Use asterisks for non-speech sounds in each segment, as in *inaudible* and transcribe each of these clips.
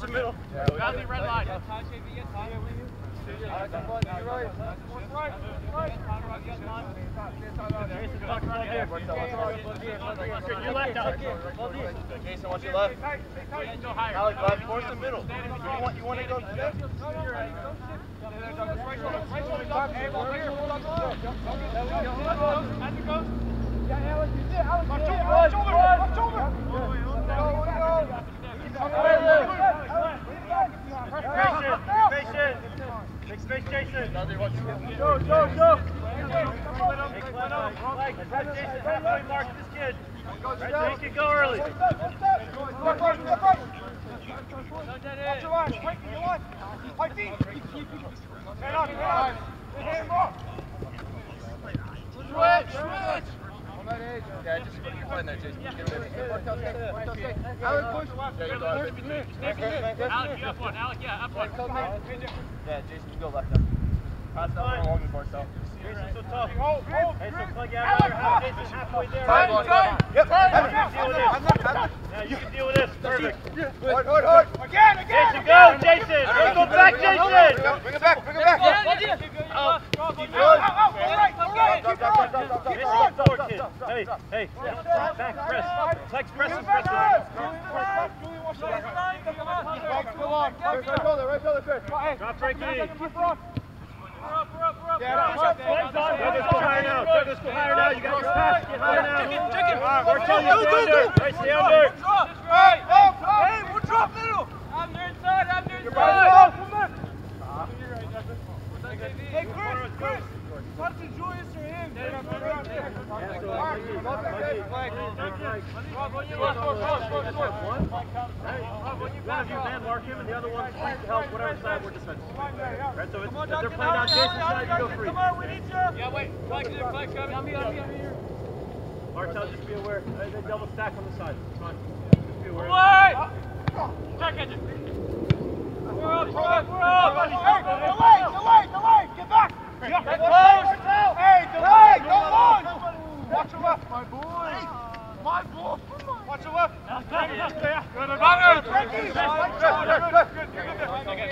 Force the middle. Got the red line. Your left, Alex. Jason, watch your left. Alex. Force the middle. You want, you want to go to that? Patient, patient. Make space, Jason. Go, go, go. Make one up. Like, Jason, halfway mark this kid. Right so he can go early. Switch, switch. Yeah, just put your foot in there, Jason. Get there. Alex, push. There you go. Alec, you up one. Alec, yeah, up one. Yeah, Jason, you go left now.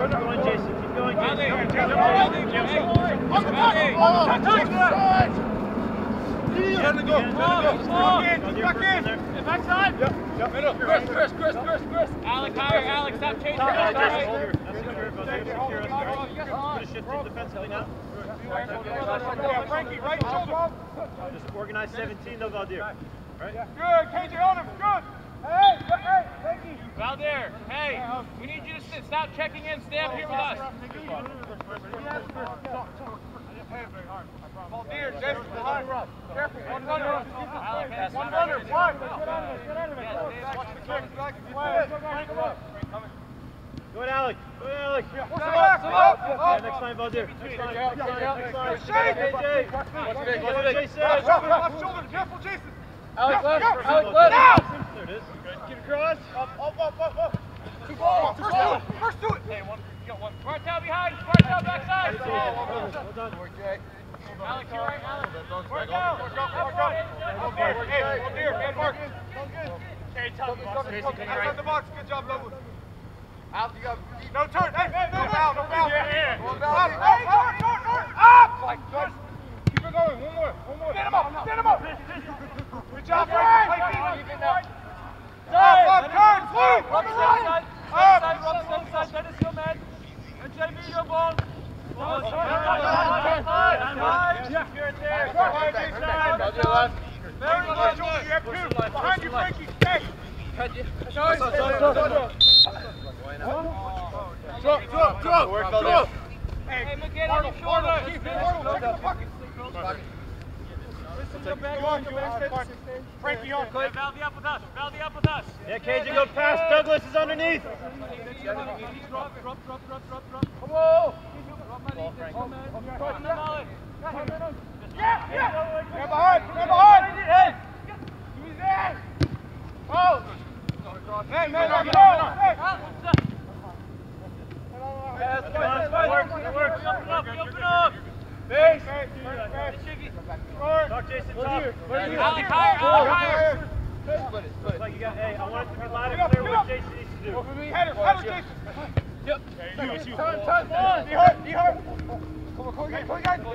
shoulder, KJ, KJ. Out, out, out. First down. Keep up. Keep going, Jason. Keep going, Jason. Backside. Chris, Chris, Chris, Chris, Chris. Alex, higher, Alex, stop chasing. Stop, Alex, Jason. That's secure. Go there. Secure us. Gonna shift in defensively now. Frankie, right shoulder. Just organize 17 though, Valdir. Right? Good, KJ on him, good. Hey, hey, Frankie. Valdir, hey, we need you to sit. Stop checking in. Stay up here with us. Here, Jason, behind. Careful, one runner. Alex, pass One it runner, right one. Yeah, Watch the kick, back and flag. Go ahead, ahead, Yeah, next Valdir. Next next next Watch watch Jason. Alex, left, Go, go. Alex, left. Now. There it is. Get across. Up, up, up, up, up. Two ball, first do first do it. Hey, one, you got one. Martel behind. Martel backside. Well done. Alex, you're right, Alex. Work out, work out, work out. Okay, hey, one here, man, mark. Okay, top box. Jason, come Outside the box, good job, Lovewood. Out, you got, no turn, hey, hey, no foul, no foul. Yeah, yeah. Up, up, up, up, up, up. Good. Keep it going, one more, one more. Stand him up, stand him up. Good job, Frank. Keep it up. Up, up, turn, move, on the right. Up. Very good, Julie, you have two. Behind you, Frankie, stay. Drop, drop, drop. Valdir. Hey, Hey, McGinn on your shoulder. Arnold, keep it, Arnold, check the pocket. Frankie on. Yeah, Valvey up with us. Valvey up with us. Yeah, KJ, go past. Douglas is underneath. Drop, drop, drop, drop, drop, drop. Whoa! The molly. Yeah, yeah. Grab behind, grab behind. Hey. Give me that. Oh. Hey, man, man, man. Good. That works. That works. Open up, open up. Base. Talk Jason, talk. Alec, higher, Alec, higher. Looks like you got, hey, I want it to be loud and clear what Jason needs to do. Header, header, Jason. Yep. You, you. Turn, turn. Be hurt, be hurt. Come on, come on, come on, come on.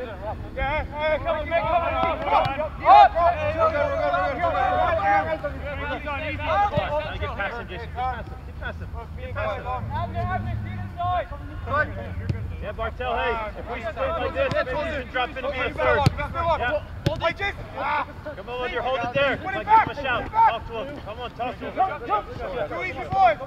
Yeah, hey, come on, come on, come on. Up. Now get past him, Jason. Get past him. Get past him. Get past him. Yeah, Bartel, hey, if we split like this, maybe you can drop into me a third. Yeah. Hey, Jason. Come on, you're holding there. Put it back. give him a shout. It. Talk to him. Come on, talk to him. Too easy, boys.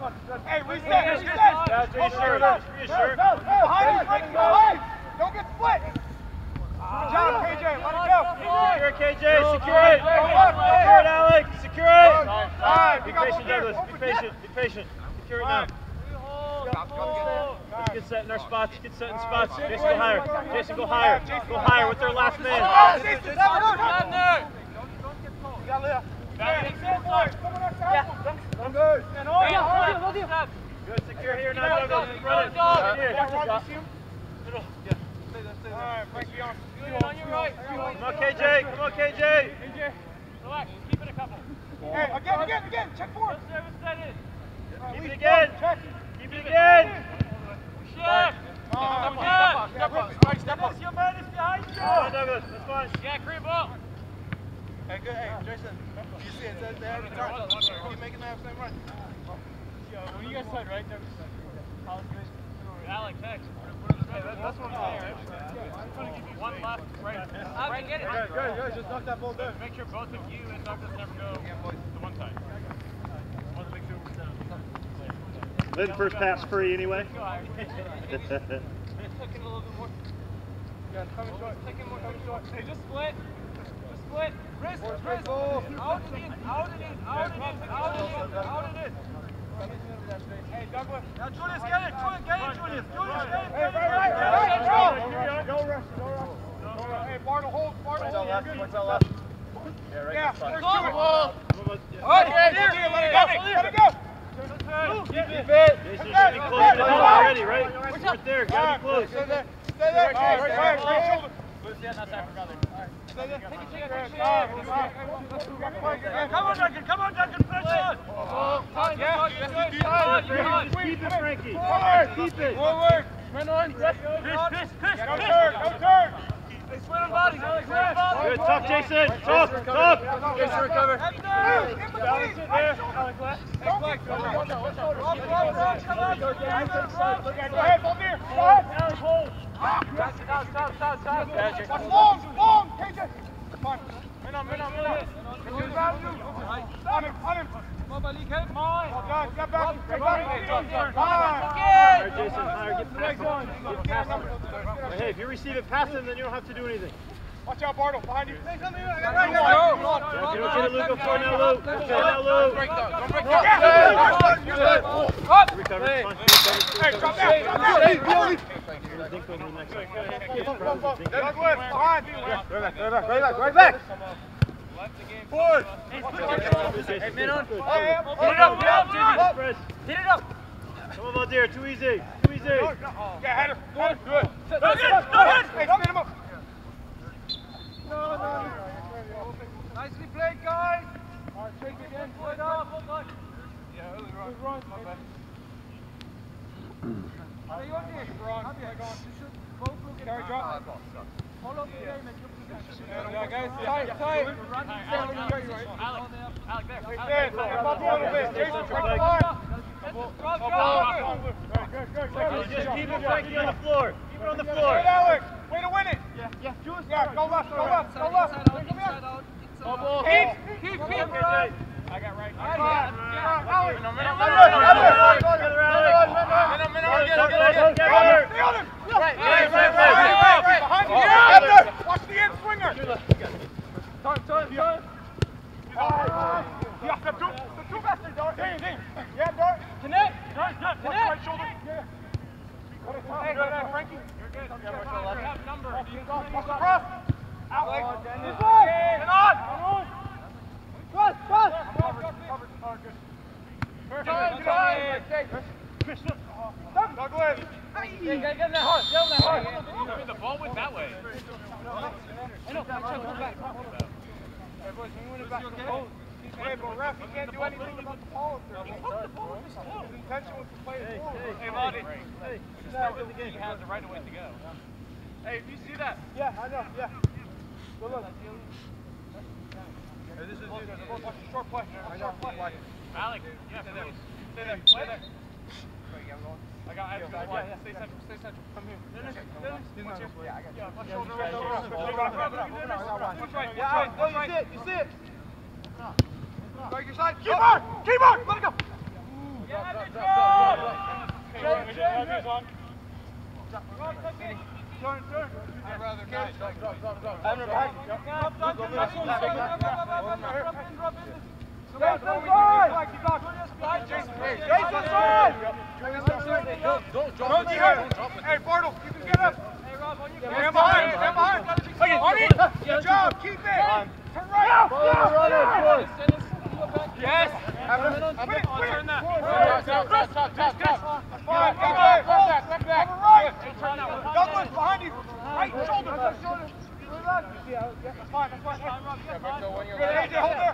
Hey, reset, reset. Yeah, just reassure. Just reassure. Behind you, Frankie, behind. Don't get split. Good job, KJ. Let it go. Secure it, KJ. Secure it. Secure it, Alex. Secure it. Be patient. Douglas. Be patient. Be patient. Secure it now. Let's get set in our spots. Get set in spots. Jason, go higher. Jason, go higher. Go higher with their last man. Oh, Jason, that was Down there. I'm good. Good. Secure here now, Douglas. Run it. Dog. Here. Alright, Frankie on. On your right. Come on, KJ. Come on, KJ. Relax. Keep it a couple. Hey, again, again, again. Check forward. Service that in. Keep it again. Keep it again. Oh, Step up. Your man is behind you. Come on, Douglas. Yeah, Jason, you see it they have return. Keep making you guys said right there, Alex, X. That's what I'm saying. One left, right. I get it. Good, good. Just knock that ball down. Make sure both of you and Douglas never go to one side. Want to make sure we're down. Let first pass free anyway. Go higher. Tuck in a little bit more. Yeah, coming short. Tuck more, coming short. Hey, just split. Just split. Wrist, Force wrist. Out and in, out and in, out and in, out and in, out and in. Hey, Douglas. Now, Julius, get it. Julius, get it, Julius. Julius, get it. Hey, right, right, right, right. Go rush, go rush. Go rush. Hey, Bartle, hold, Bartle, hold. You're good. Yeah, there's two. Ball. Okay, let it go, let it go. Jason should be close to the ball already, right? Right there. Gotta be close. Stay there. Stay there. Right, right, right, right shoulder. Come on, Duncan. Come on, Duncan. Press on. Yeah, Keep it, Frankie. Forward. Keep it. Forward. Run on. Piss, piss, piss, Go turn, go turn. They swing on bodies. They swing on bodies. Good. Talk, Jason. Talk. Talk. Jason, recover. In between. Balance it there. Alex, left. Don't go. Go ahead, Volnir. Go ahead. Alex, hold. That's long, long, KJ. Come on. In on, in on, in on. On him, on him. Well done, step back, step back. All Fine. right, Jason. Higher. Get past him. Get past him. Hey, if you receive it past him, then you don't have to do anything. Watch out, Bartle, behind you. Yeah, if you don't get a loop, go for it now, Lou. Go for it now, Lou. Recover. Hey, drop down, drop down. Hey, Billy. I think over the next one. Douglas, behind. Right back. Forward. Hey, man on. It up, up. Hit it up. Come on, Valdir. Too easy. Too easy. Yeah. Hey, spin him up. Nicely played, guys. Again. Up Yeah, Good, *clears throat* go left, go left, go left. Keep, keep, keep. I got right. You. Yeah. Watch the end swinger. Turn, turn, turn. Yeah, the two, the two faster, Dart. Damn, damn. Yeah, Dart. Connect. Dart, Dart, connect. Right shoulder. Yeah. Hey, go there, Frankie. You're good. Yeah, have number. Watch the cross. Out. This way. Get on. Cross, cross. Covered, covered. Right, Time, time. Douglas. Get, get, in that heart. Get in that heart. I mean, the ball went that way. I know. Come back. Hey, boys, we win it back. Hey, but ref, you can't do anything about the ball. He took the ball with his toe. His intention was to play it forward. Hey, Marty. Hey, he has the right way to go. Hey, do you see that? Yeah, I know. Yeah. Go look. This is watch a short play. Short play. Malik, yeah, Stay there. Stay there. Stay there. I got I got yeah, yeah. Stay central. Stay central. Come here. Dennis, Dennis. He's not here. Yeah, I got you. Yeah, my shoulder right there. Push right. Yeah. No, you see it. You see it. Go your side. Keep on. Keep on. Let it go. Yeah, good job. Change, change. Turn, turn. I'd rather not. I'm. Drop, drop, drop, drop, in. Jason's side! Jason, side! Don't, it. Don't it. Hey, Bartle, you can get up. Hey, Rob, on you. Stand behind, stand behind. Arnie, good job, keep it. Turn right. Yes. Yes. I'm in, I'm in. Turn that. Top, top, top, top, top. Fine, hey, back, back, back, back. Right. Douglas, behind you. Right shoulder. Left shoulder. That's fine, that's fine. Good, AJ, hold there.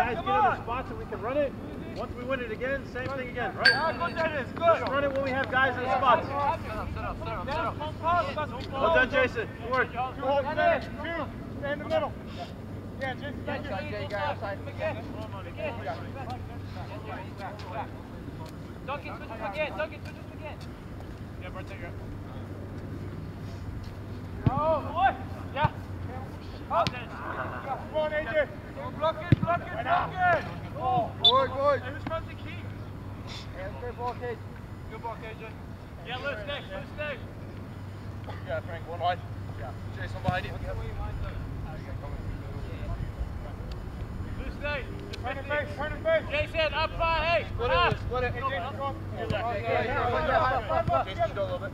Guys get in the spots so we can run it. Once we win it again, same thing again, right? Just run it when we have guys in the spots. Well done, Jason. Good work. Two hold there. Two. Stay in the middle. Yeah, Jason, back here. Duncan, switch him again. Duncan, switch him again. Yeah, Brett, take it. Oh, boy. Yeah. Up. Come on, AJ. Block it, block it, block it. Oh. Boy, boy. Hey, who's front the key? Good ball, KJ. Good ball, KJ. Yeah, Lewis, stay, Lewis, stay. Yeah, Frank, one wide. Yeah. Jason behind you. face, turn his face. Jason, up front, hey! Split up. it, split it. Hey, Jason, go up. Jason, go a little bit.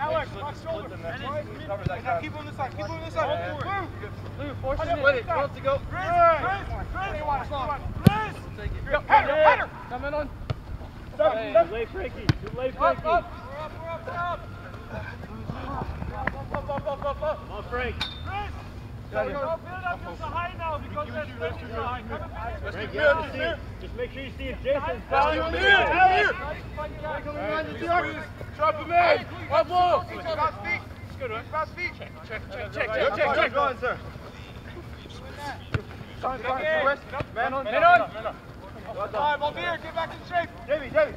Alex, off shoulder. Cover that guy. Keep him on this side, keep him on this side. Blue, force it. Split it, wants to go. Chris, Chris, Chris, Chris. Header, header. Coming on. Stop, Too stop. late, Frankie. Too late, Up, Frankie. up. We're up, we're up, we're up. Come on, Frank. Go, build up just high now because there's plenty so high. Come on, baby. You see. Just make sure you see if Jason's found Down him. here, down here. Drop him in. One more. About speed. About speed. Check, check, check, check, Check, check, check. Go on, sir. Man on, man on. All right, Mulvier, get back in shape. Jamie, Jamie.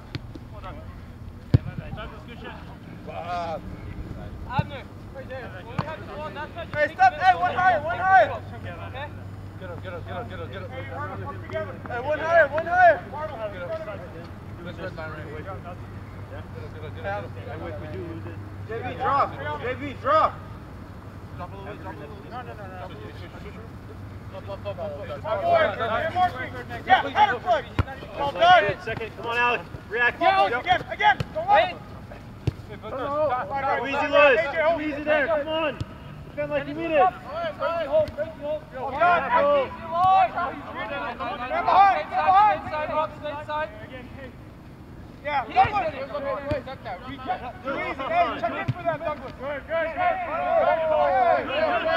Bob. Abner, right there. When we have the ball on that side, hey, stop. Hey, one higher, one higher. Okay? Get up, get up, get up, get up, get up. Hey, Arnold, come together. Hey, one higher, one higher. Arnold, get up. Let's red line right away. Get up, get up, get up. Hey, if we do lose it. JB, drop. JB, drop. Drop a little bit, drop a little bit. No, no, no, no. Up, up, up, up, up. My boy, you're marking. Yeah, out of play. Well done. Second, come on, Alec. React. Again, again. Go up. Too easy, Lewis. Too easy there. Come on. Defend like you mean it. Well done. Stand behind, stand behind. Inside, Rob, stay inside. Yeah, Douglas. Too easy. Hey, check in for that, Douglas. Good, good, No,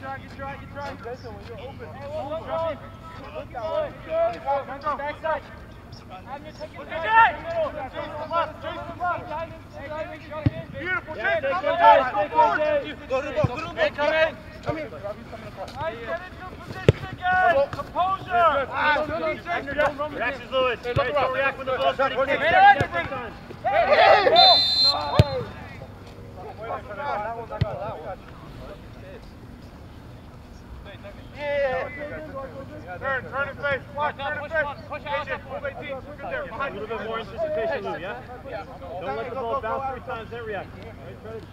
try, you try, you try. Jason, when you're open, drop in. Look that way. Go, go. Backside. Beautiful, Yeah, Jason. take Come it, on, guys, come take it, forward. Go to the ball, go to the ball. Come in. Come in. Nice, get into position again. Composure. Ah, good, good, Jason. Reactions, Lewis. Hey, look don't around. react when the ball's ready. Hey, Take hey, seconds, hey, take time. Turn, turn it face. Watch, turn it face. AJ, move 18. Look at there. A little bit more anticipation, Lou, yeah? Don't let the ball bounce three times, then react.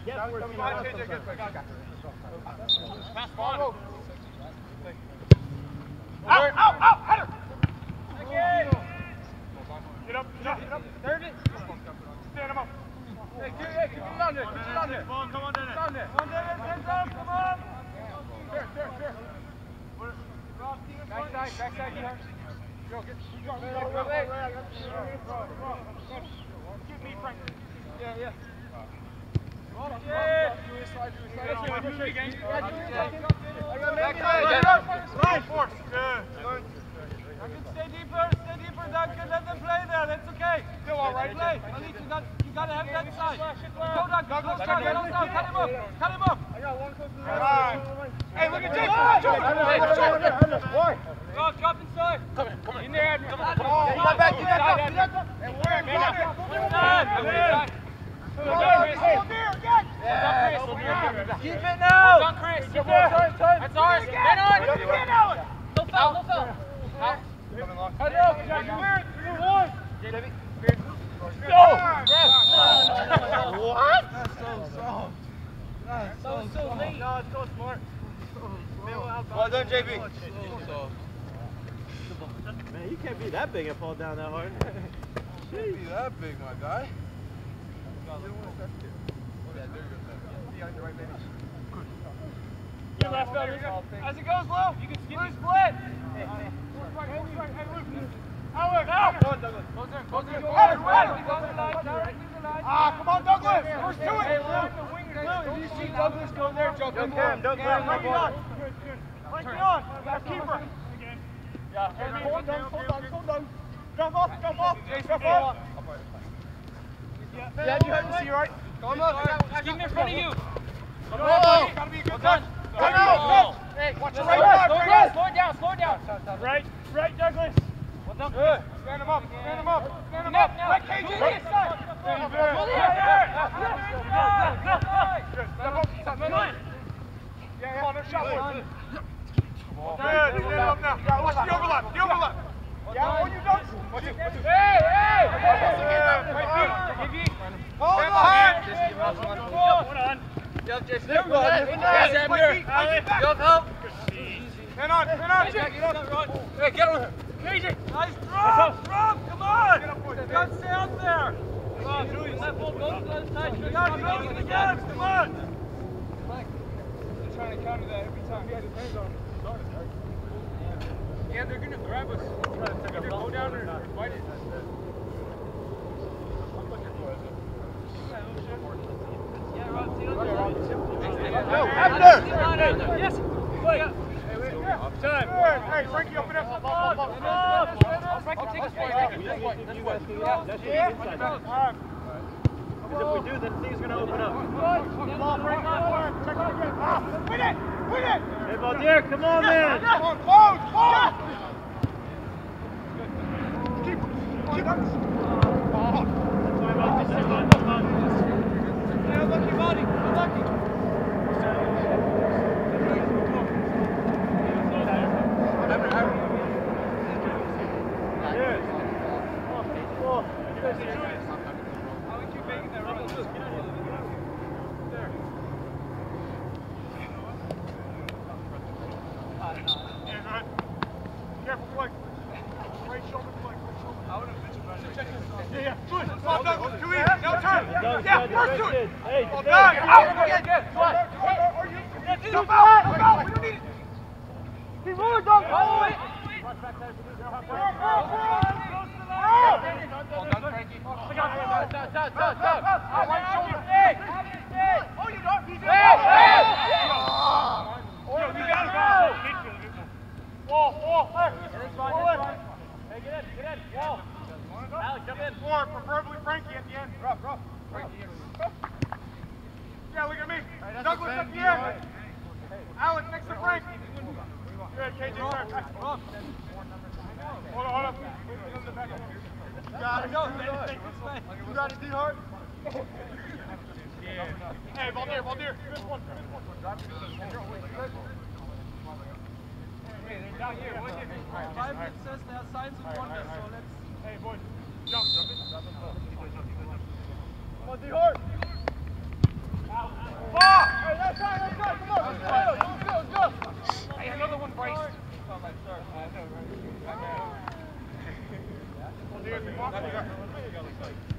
Guess where it's going to bounce sometimes. Out, out, out, header. Get up, get up, get up. Serve it. Stand him up. Hey, keep, hey, him down there. Him down there. Come on, come on, Dennis. There. Come on, Dennis, come on. There, there, there. Backside, backside, you have. Yo, get, go, go, go, go, go. Give me, Frank. Yeah, yeah. Yeah. Backside, force. Good. Duncan, stay deeper, stay deeper, Duncan. Let them play there. That's okay. Still all right. Play. Malik, you got, you got to have that side. Go, Duncan. Close down, close down. Cut him up. Cut him up. Alright. Hey, look at Jason. Go, drop inside. Come in, come in. In there, Come on. Oh, you back, you got back, you got back. Hey, we're in, we're in. Come in. Keep it now. Done, Chris. Keep there. That's ours. Get on. Get on. No foul, no foul. Head up. Clear it. Clear one. What? So, so late. No, it's so smart. Well done, JB. Man, you can't be that big and fall down that hard. Can't be that big, my guy. As it goes low, you can skip your split. Alex, out. Goes in, goes in. Hey, Directly down the line, directly to the line. Ah, come on, Douglas. Push to it. Lou, Lou, if you see Douglas go there, jump in. Cam, don't Cam, Cam, bring it on. Bring it on. You got a keeper. Yeah, Hold on, hold on, hold on. Jump off, jump off. Jump off. Yeah, you have to see right. Come on. Keep him in front of you. Oh, gotta be a good touch. Come Ball. Hey, watch your right Slow back. it down, slow it down, slow it down. Right, right, Douglas. Good. Stand him up. Stand him up. Stand him Up now. Let KJ this side.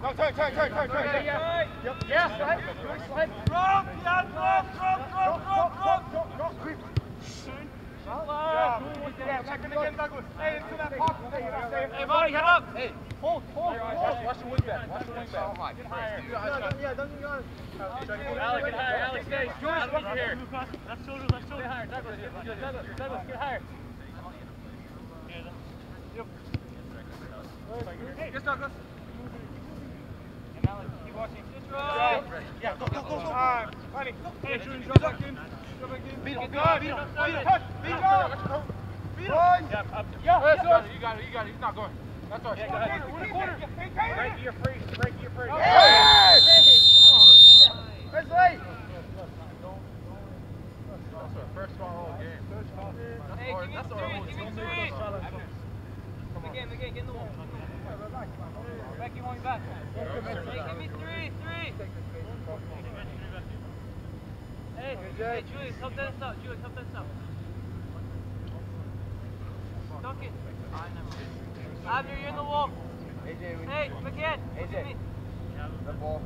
No, turn, turn, turn, turn, turn. Yeah, yeah. Yes, right. Slide. Drop, yeah, drop, drop, drop, drop, drop. Go, creep. Yeah, yeah, check again, Douglas. Hey, into that pocket. Hey, you know, Hey, Monty, head up. Hey, hold, hold, hold. Watch the wing back. Watch the wing back. Get higher. Yeah, doesn't go. Alex, get higher. Alex, stay. Alex, get here. Left shoulder, left shoulder. Get higher. Douglas, Douglas, Douglas, get higher. Yes, Douglas. And Alex, keep watching. Yeah, go, go, go, go. Time. Honey. Hey, Julian, Go back in. Go back in. Beat him, beat him, beat him. Touch. Beat him. Beat him. Yeah, up. Yeah, it, you got it, you got it. He's not going. That's all right. Yeah, go ahead. Corner. Maintain it. Frankie, you're free. Frankie, you're free. Hey! Where's Lee? That's our first foul all game. Hey, give me three, give me three. Again, again, get in the wall. Becky, want me back. Hey, give me three, three. Hey, hey, Julius, help Dennis out. Julius, help Dennis out. Duncan. Abner, you're in the wall. Hey, McCann. AJ. The ball.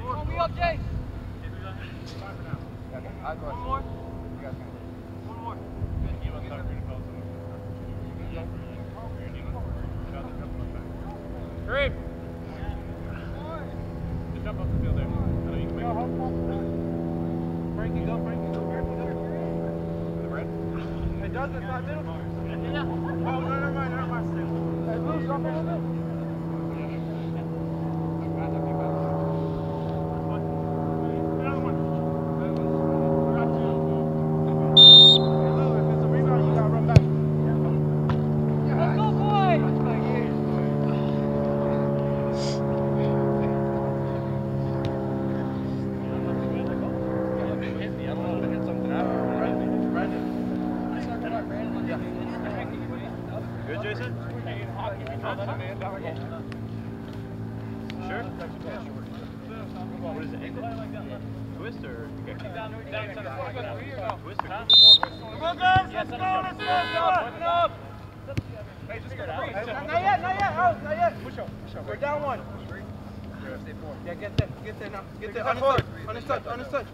Pull me up, Jay. Okay, I'll go. One more. You guys can- One more. Kareem. Just jump off the field there. I know you can make it. Frankie, go, Frankie, go, Frankie, go. Hey, Douglas, not middle. Yeah. Oh, no, never mind, never mind. Hey, Bruce, drop it, drop it. Hey, Lou, if it's a rebound, you gotta run back. Let's go, boys. Good, Jason? Sure? What is it, ankle? Twist or? Okay. Twist or? Come on, guys, let's go, let's go, let's go. Hey, just go. Not yet, not yet, Alex, not yet. Push up, push up. We're down one. Yeah, get there, get there now. Get there, on his touch, on his touch, on his touch.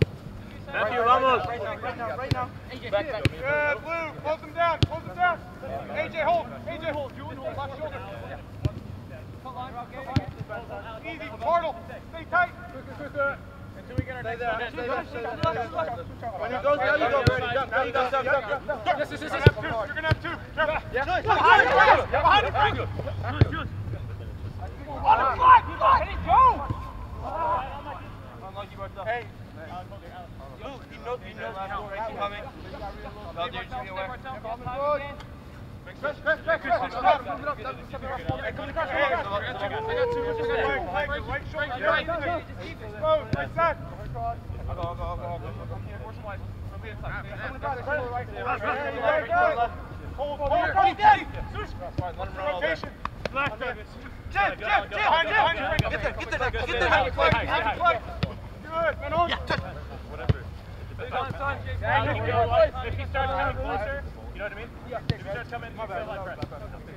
Matthew, Right vamos. now, right now, right now, right now. Back, back. Yeah, Blue, close him down, close him down. AJ, hold, AJ, hold, Julian, hold, left shoulder. Easy, Bartle, stay tight. Until we get our next there, one. stay there, stay there, stay there. When he goes down, you go, jump, now you go, jump, jump, jump, jump. Yes, yes, yes, You're yes. two, you're gonna have two. Yeah. Behind him, behind him. On the flag, it go. Hey. Luke, he knows, he knows Frankie coming. Well, dude, be aware. Chris, Chris, Chris, Chris. It it up. Hey, come across, come across. I got two. Right, right, right shoulder. Right, right. Exposed, right side. I'll go, I'll go, I'll go, I'll go. Where's the line? From the inside. Come across, right, right. There you go. Hold, hold, hold. Let him run all day. Left, Jim, Jim, Jim, behind you, behind you. Get there, get there, get there. Behind the flag, behind the flag. Good, man on. Now you go, like, If he starts coming closer, you know what I mean? If he starts coming, you feel like press.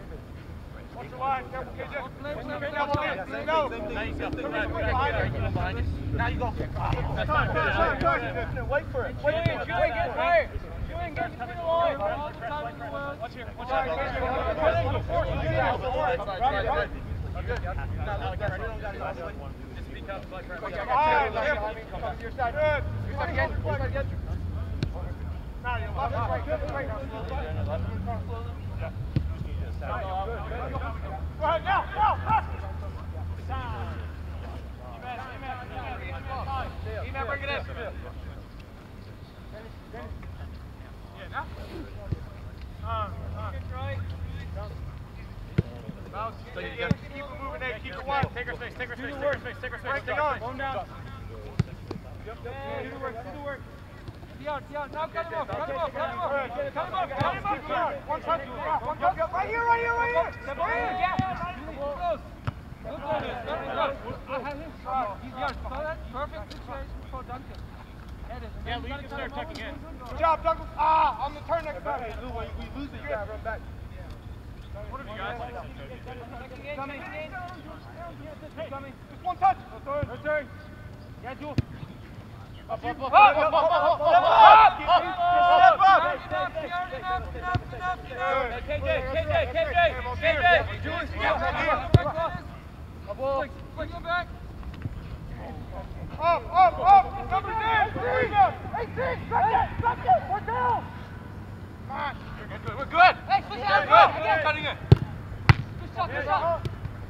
Watch your line, careful, KJ. Get down one in, go. Now you go. Behind you. Now you go. That's fine. Time, time. Wait for it. Wait for it. Get tired. Get between the lines. All the time in the world. Watch here. Watch out. right, right, right, right, right, right, right. Now, Alex, ready? Just speak Ah, Come to your side. Good. Your side again. Your side again. Nah, your left, left, right, right. Go ahead, now, now, Take her space. Take her space. Take her space. Take her space. It on. Calm down. Do the work. Do the work. Dion, now cut him off, cut him off, cut him off, cut him off. One touch. One touch. Right here, right here, right here. He's yours. Perfect situation for Duncan. Yeah, can start tucking in. Good job, Douglas. Ah, on the turn next time. We lose it, you gotta run back. What have you guys. Just one touch. No turn. Yeah, Jewel.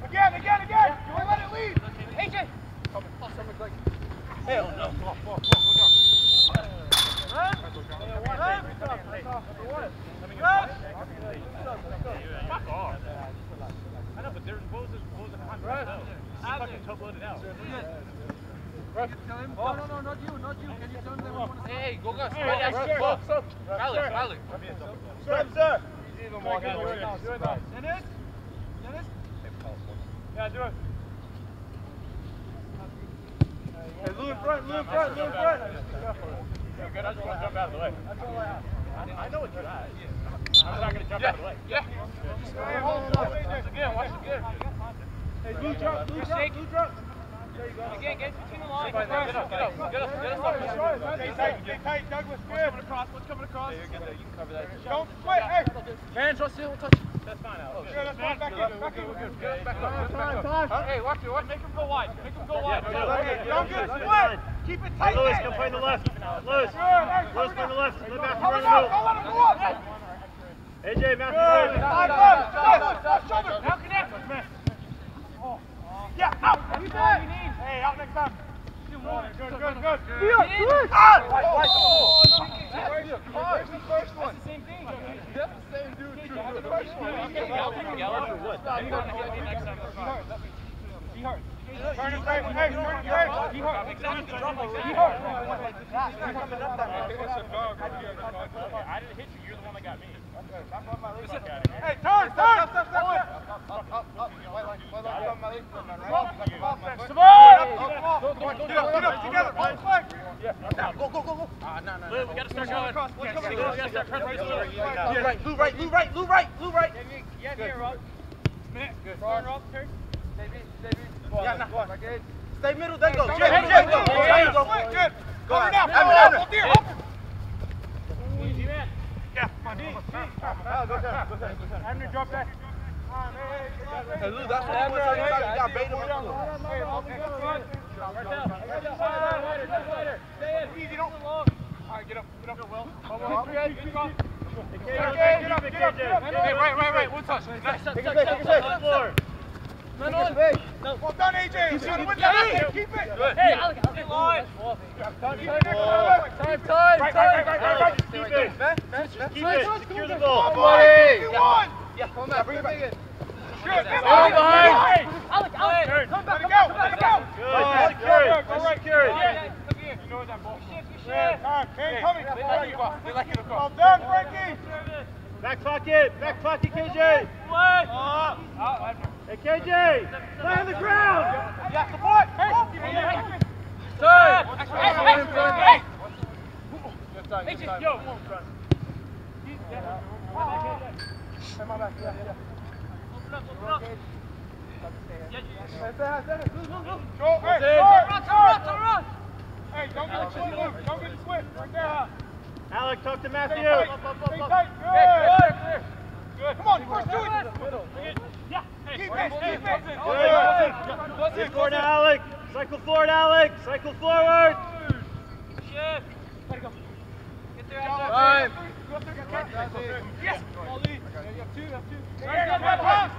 Again. Again, again. You want let it lead. AJ. Come on, come on, come on. Go down. I know, but there's what was the what was the contract though? He fucking top loaded out. Tell him. No, no, no, not you, not you. Can you tell him they want to Hey, go, go. Hey, sir. Go, stop. Alex, Alex. Sir, sir. He's even walking away. Do it now. Dennis? Dennis? Yeah, do it. Hey, Lou in front, Lou in front, Lou in front. You're good. I just want to jump out of the way. I, know what you're at. I'm not going to jump yeah. out of the way. Yeah. yeah. Hold on. Watch again. Watch again. Hey, Lou drop, Lou drop, Lou drop. Again, get between the lines. Get up, get up, get up, get up. Stay tight, stay tight, Douglas. Good. Coming across. What's coming across? Don't split. Hey. Hands, Russell. We'll touch. That's fine, Alex. Yeah, that's fine. Back in, back in. We're Good. Back up. Back up. Hey, watch it, watch Make him go wide. Make him go wide. Okay, Don't get split. Keep it tight. Lewis, come play the left. Lewis. Lewis, play the left. Let Matthew run now. the Don't let him go up. AJ, Matthew. Good. run. Side left. Douglas, left shoulder. Now connect. Yeah, out. Keep it. Hey, out next time. Good, good, good, good. Get in. Ah! Right, right. Oh, no. Where's the first one? That's the same thing. That's I didn't hit you. You're the one that got me. Hey, turn, turn. Up, up, up, up. Get up, get up, together. One flag. Lou, we gotta start going. What's coming We gotta start pressing the middle. Lou right, Lou right, Lou right, Lou right, Lou right. Yeah, here, Rob. Good. Turn, Rob, turn. Yeah, nah. Stay middle, then go. Hey, Jim, hey, Jim, hey, go. hey, There you hey, go. hey. Good. Go Cover out. now. Have Cover it, now. have it. Hold deer. Hey. Open. Easy, man. Yeah, come on. Al, go down, go down, go down. Have him drop back. Hey, Lou, that's what he was saying. You got bait him up. Hey, okay. Easy, don't. All right, get up, get up. Well, KJ, get up, get up, get up. Hey, right, right, right. One touch. Nice. Take a take a take on the floor. Man on. Well done, AJ. You should win that. Keep it. Good. Hey, Alex, get line. Time, time, Right, right, right, right, right. Keep it. Keep it. Secure the goal. Come on, AJ. You won. Yeah, come back, bring it back in. Good. Come Stay on. behind. Alex, Alex. Come back, let it go, let it go. Good. Just secure it. Go Just right. secure it. Yeah. You know that ball. Yeah, time. Man, coming. They like you. They like you. Well done, Frankie. Back pocket. Back pocket, KJ. Hey, KJ. Lay on the ground. Yeah, support. Hey. Third. Hey, hey, hey. Hey, just, yo. Open up, open. Yeah, yeah. Hey, That's it. guard, Run, Alec, talk to Stay Matthew. tight. Stay tight. Good. Good. Come on, first do it. Yeah. Keep it, keep it. Good. Good corner, Alec. Cycle forward, Alex. Cycle forward. Shift. Get there, out. Five. Yes. You have two, you have two.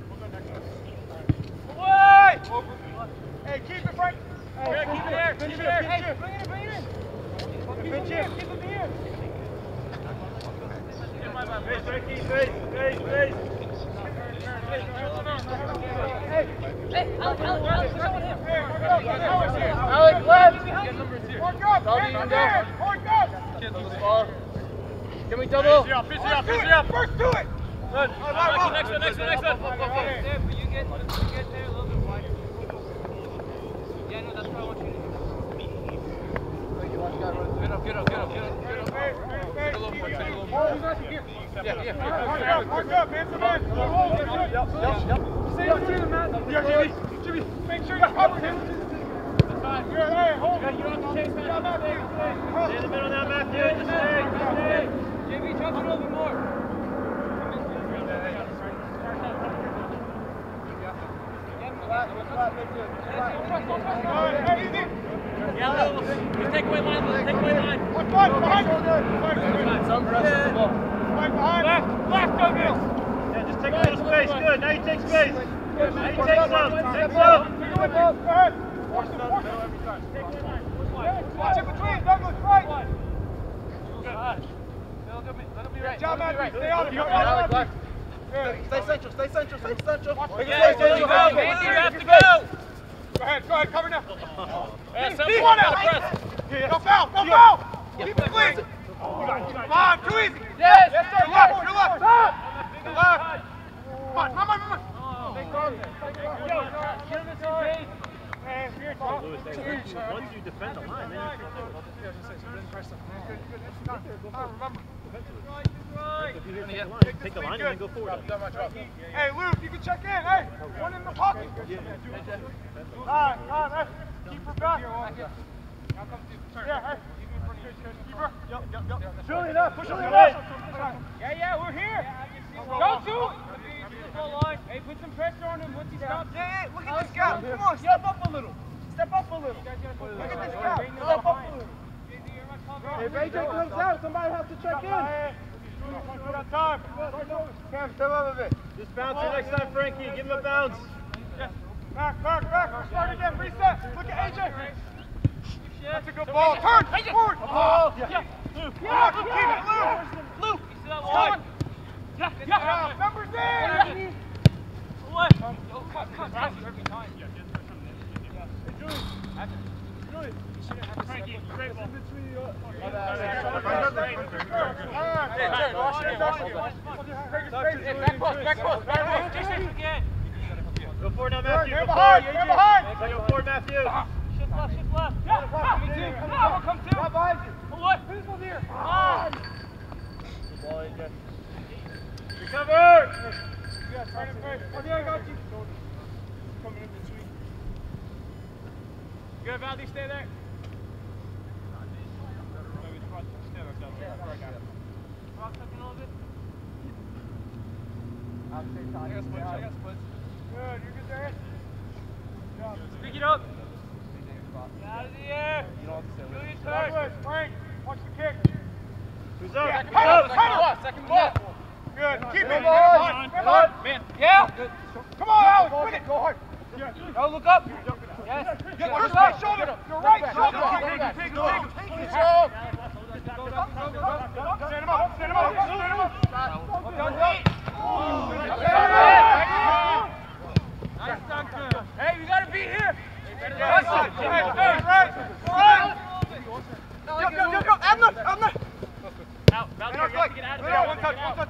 Hey, keep it, Frank. Yeah, keep it there, keep it there. Hey, bring it in, bring it in. Pinch here, keep him here. Face, Frankie, face, face, face. Alex, left. Mark up. Double, Mark you Mark up. Can we double? First do it. First do it. Good. Next one, next one, next one. There, but you get, you get there a little bit wider. Yeah, no, that's what I want you to do. Get up, get up, get up, get up, get up. Take a little more, take a little more. he's. Yeah, yeah. Mark up, man. Good, good. Yep, yep. Stay up here, man. Yeah, Jimmy. Jimmy, make sure you cover him. Good, hey, hold. You don't have to chase that. Stay in the middle now. Just stay, just stay. JB, jump it over more. Easy. Yeah, take away line, take away line. One fight, behind. Fight, Some press on the ball. behind. Left, left, go, Bill. Yeah, just take a little space. Good. Now you take space. Now you take some. Take some. Go ahead. Force him, force him. Watch it between, Douglas, right. Good job, Matthew. Stay on it. Come on, left. Good. Stay central, stay central, stay central. Make Yeah, stay you go, Casey, you have to go. Go ahead, go ahead, cover now. Yeah, Keep some one out. press. Go foul, go foul. Keep it clean. Come on, too easy. Yes. Yes, sir. Left, to left. Stop. Left. Come on, come on, come on. Hey, here, Tom. Lewis, hey, once you, once you defend the line, then you If you hit the line, take the line and then go forward. Hey, Luke, you can check in. Hey, one in the pocket. Time, time, hey. Keep her back. Yeah, hey. Keep her. Yep, yep, yep. Julian up, push him Good. up. Yeah, yeah, we're here. Go to it. Hey, put some pressure on him once he stops. Yeah, yeah, look at this guy. Come on, step up a little. Step up a little. Look at this guy. Step up a little. If AJ comes out, somebody has to check in. We got time. Cam, step up a bit. Just bounce it next time, Frankie. Give him a bounce. Back, back, back. Start again. Reset. Look at AJ. That's a good ball. Turn. Forward. Oh, yeah. Yeah, keep it, Lou. Luke, you see Yeah, Yeah, in. Away. Oh, cut, cut, cut. Every time. Frankie, great ball. Back post, back post, back post. Jason, again. Go forward now, Matthew. Go forward. you're behind. Go forward, Matthew. Shift left, shift left. Yeah, me too. Come on, come two. Right behind you. Away. Who's one here? Ah. Recover. Yeah, turn it face. Okay, I got you. Coming in between. Good, Valdi, stay there. Cross up a little bit. Good, you're good there. Good job. Pick it up. Get out of the air. You don't Julian turn. Douglas, Frank, watch the kick. Who's up? Yeah, Who's up? cut up. Second ball. Good, keep it. Get behind, get behind. Man. Yeah. Come on, Alex, win it. Go hard. Go look up. Yes. Get your right shoulder, your right shoulder. Take him, take him, take him. Show. Stand him up, stand him up, stand him up. Nice dunker. Hey, we gotta be here. Right, right, right. Go, go, go, go. Abner, Abner. Out. Valdi, Now, you have to get out of there. one touch, one touch.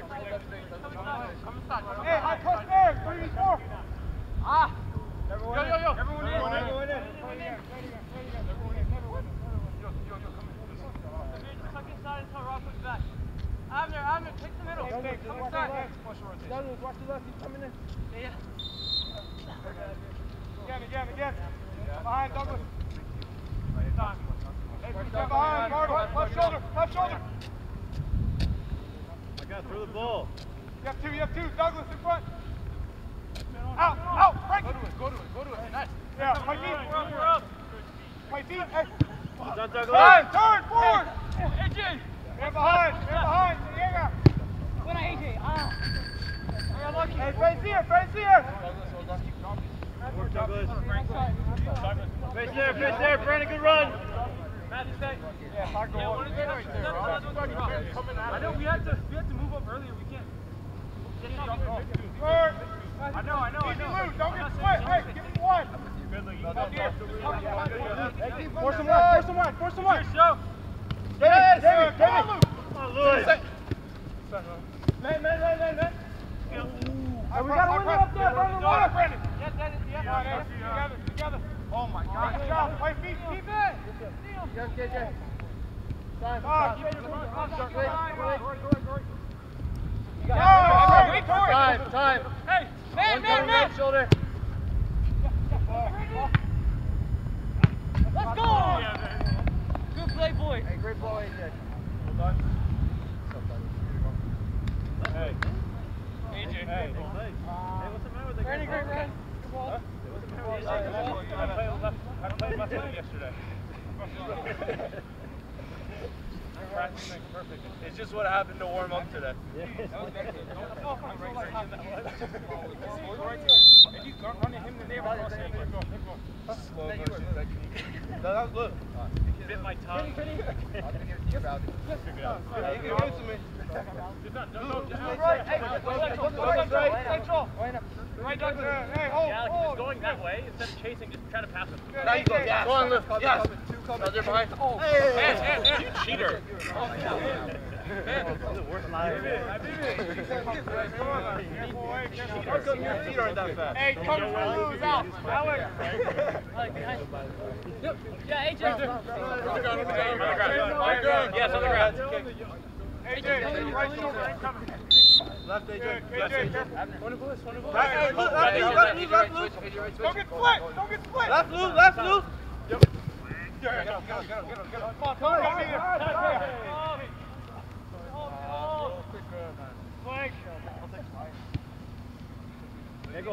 Hey, hot touch there!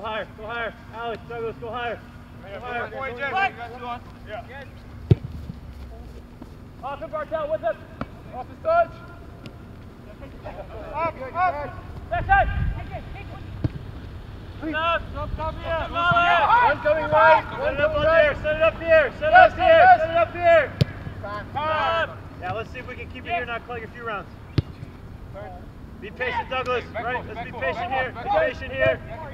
higher, go higher. Alex, Douglas, go higher. Go higher. Go higher. Right. Yeah. yeah. Austin Bartel with us. Austin Sudge. Up, up. That's it. Enough. Stop, stop here. Yeah. One coming right. One coming right. Set it up here. Set it up here. Yes, Set it up here. Time. Time. Yeah, let's see if we can keep it here and not clog a few rounds. Be patient, Douglas. Right? Let's be patient here. Be patient here.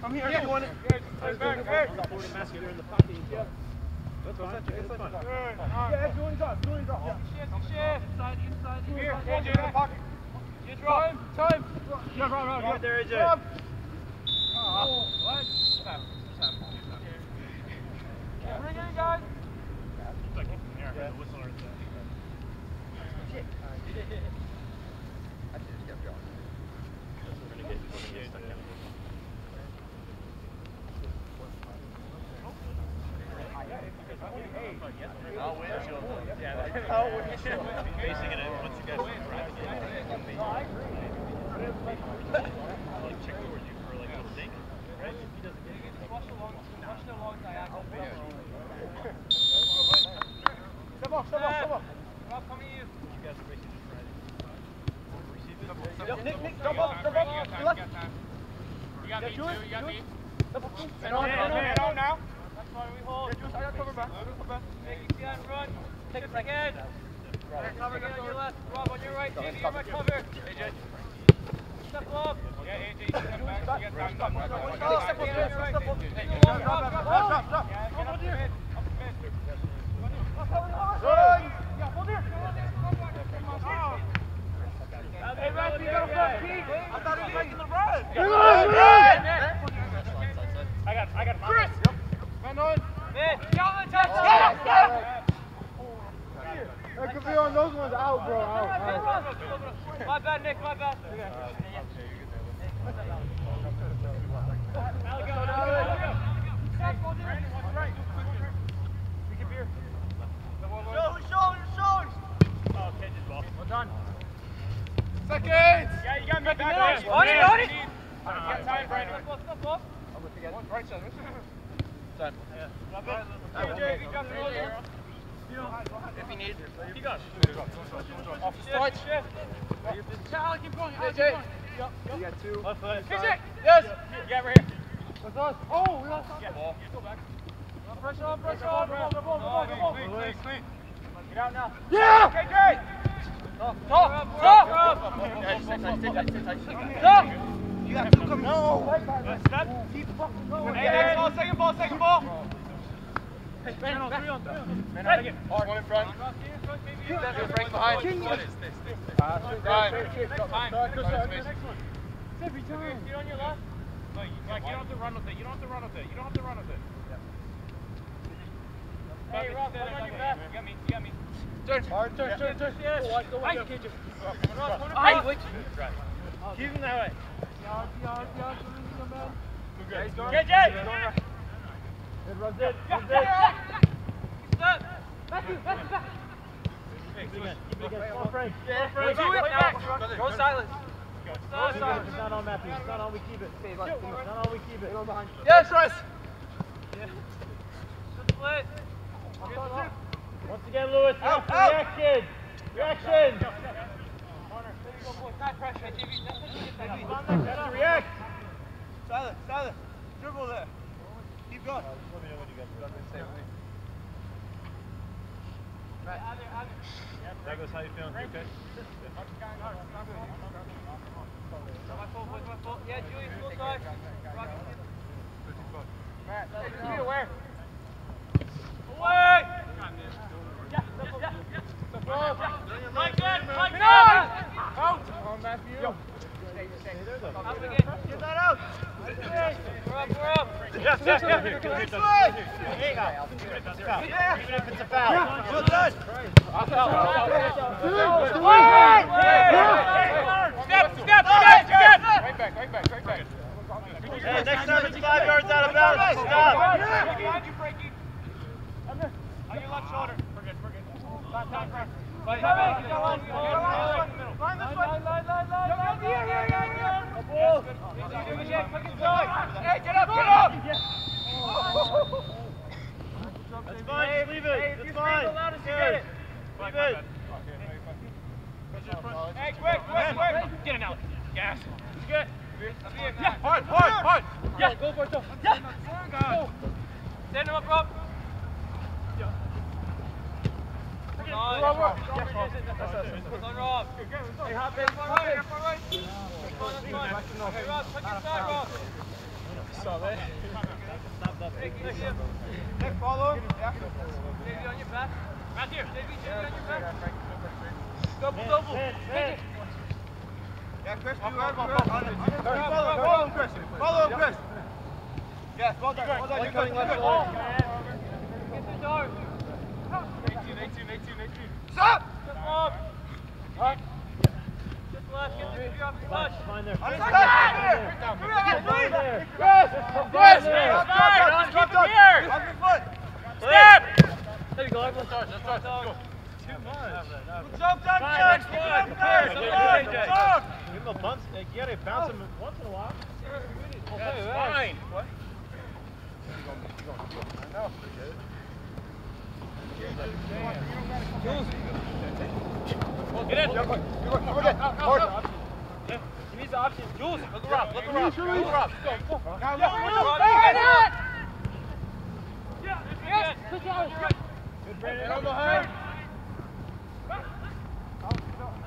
Come here, everyone. Back, back. That's fine. That's fine. Good. Yeah, Ed, go inside. Go inside. Yeah. Shift, shift. Inside, inside, inside. Here, AJ in the pocket. You drop. Time, time. Yeah, right, right. Right there, AJ. Drop. Oh, what? Stop. Stop. Bring it in, guys. It's like in there. Yeah. Have to run with it. You don't have to run with it. You don't have to run with it. Yep. Hey, Rob, put on your back. You got me, you got me. Turn. Hard. Turn. Turn. Turn. Yes. Go on, go on, Hey. KJ. Rob, corner Ay, pass. wait. Keep him that way. Yeah, he's going. KJ. He's going right. It runs in. Runs in. Step. Keep it again. Keep it again. Come on, Frank. Yeah, Come on, Frank. Frank. Way Way back. back. Go silent. Yes, Rice. Split. Once again, Lewis. Out, out. Reaction. Reaction. React. Silent. Silent. Dribble there. Keep going. Douglas, how you feeling? Okay? My fault, boys, my fault. Yeah, Julius, full side. Rocky. Be aware. Away! Mike in, Mike in! Out. On Matthew. Up again. Get that out. We're up, we're up. Yes, yes, yes. Here, here, This way. Here. Even if it's a foul. Yeah. Even if it's a foul. Yeah. Well. Step, step, step, step! Right back, right back, right back. Hey, next time it's five yards out of bounds, stop. Behind you, Frankie. On your left shoulder. We're good, we're good. Fight, fight, fight. Line this way. Line, line, line, line. Here, here, here, here. Hey, get up, get up! That's fine, leave it. That's fine. Good. Leave it. Hey, quick, quick, quick! Get it now. Gas. Good. Yeah, hard, hard, hard. Yeah, go for it, go. Yeah. Stand him up, Rob. Nice. Rob, Rob. On Rob. Hey, hop in, hop in. far right. That's fine, that's fine. Hey, Rob, tuck inside, Rob. Saw that. Hey, can you see him? Nick, follow. Yeah. JV on your back. Right here. JV, JV on your back. Double, double. Man, man. Yeah, Chris, you are going to Follow him, Chris. Follow him, Chris. Yes, well done. Well done. You're good. You're good. Get the door. 18, 18, 18, 18. Stop! Stop! Huh? Just left, get the if you're off the clutch. Find there. Find there. Come here, please. Chris! Chris! Keep up here! Off your foot! Step! There you go, Evelyn. Let's start, let's start. Let's go. Too much. Good job, Duncan! Good job, Duncan! Good job! Give him a bounce. get Gary, bounce him once in a while. I'll That's tell you that. fine. What? Get in. Look, look, look, look. He needs the options. Jules, look around. Look around. Look around. Go, go. Now, look. Why not? Yeah, yes. Good job. Good, Brandon. Get on behind.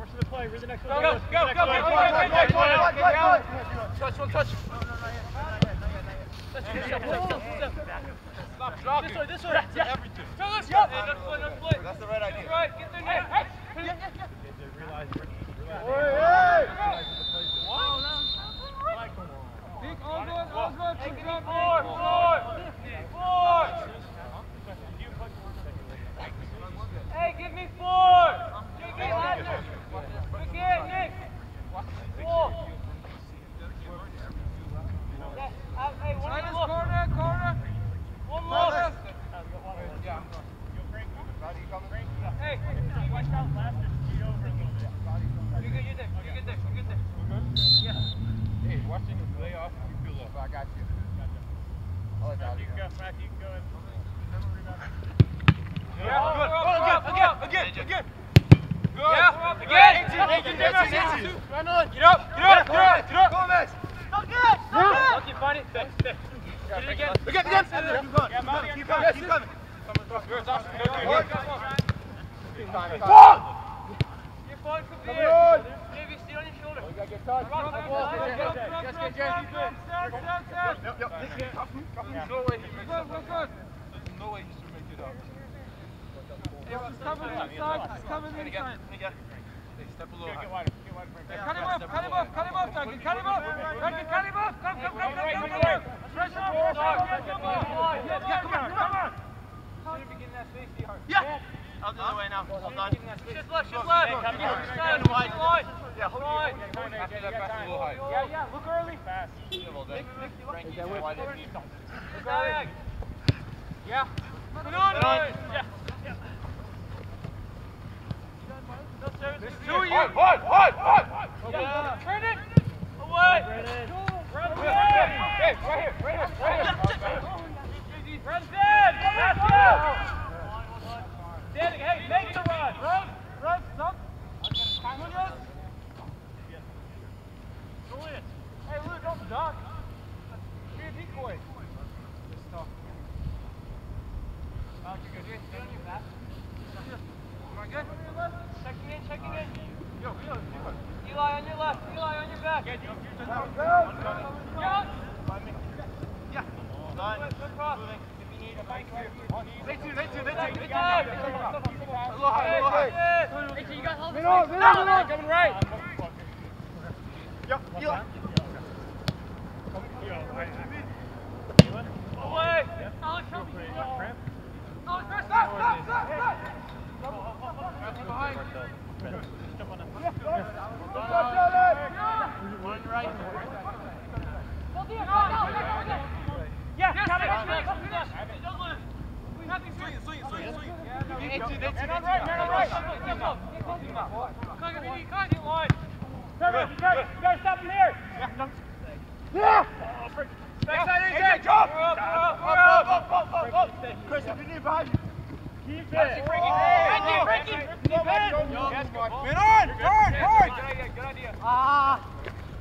Worst the play. Read the next one? Go, go, go, go, go, go, Touch, one touch. Touch yourself. Stop dropping. This way, this way. Yeah. Everything. So let's go. Hey, another play, another play. That's the right idea. That's right. Get there now. Hey, hey. Yeah, yeah, yeah. Realize, realize. Hey, hey. What? Big ongoing, ongoing. Drop more. More.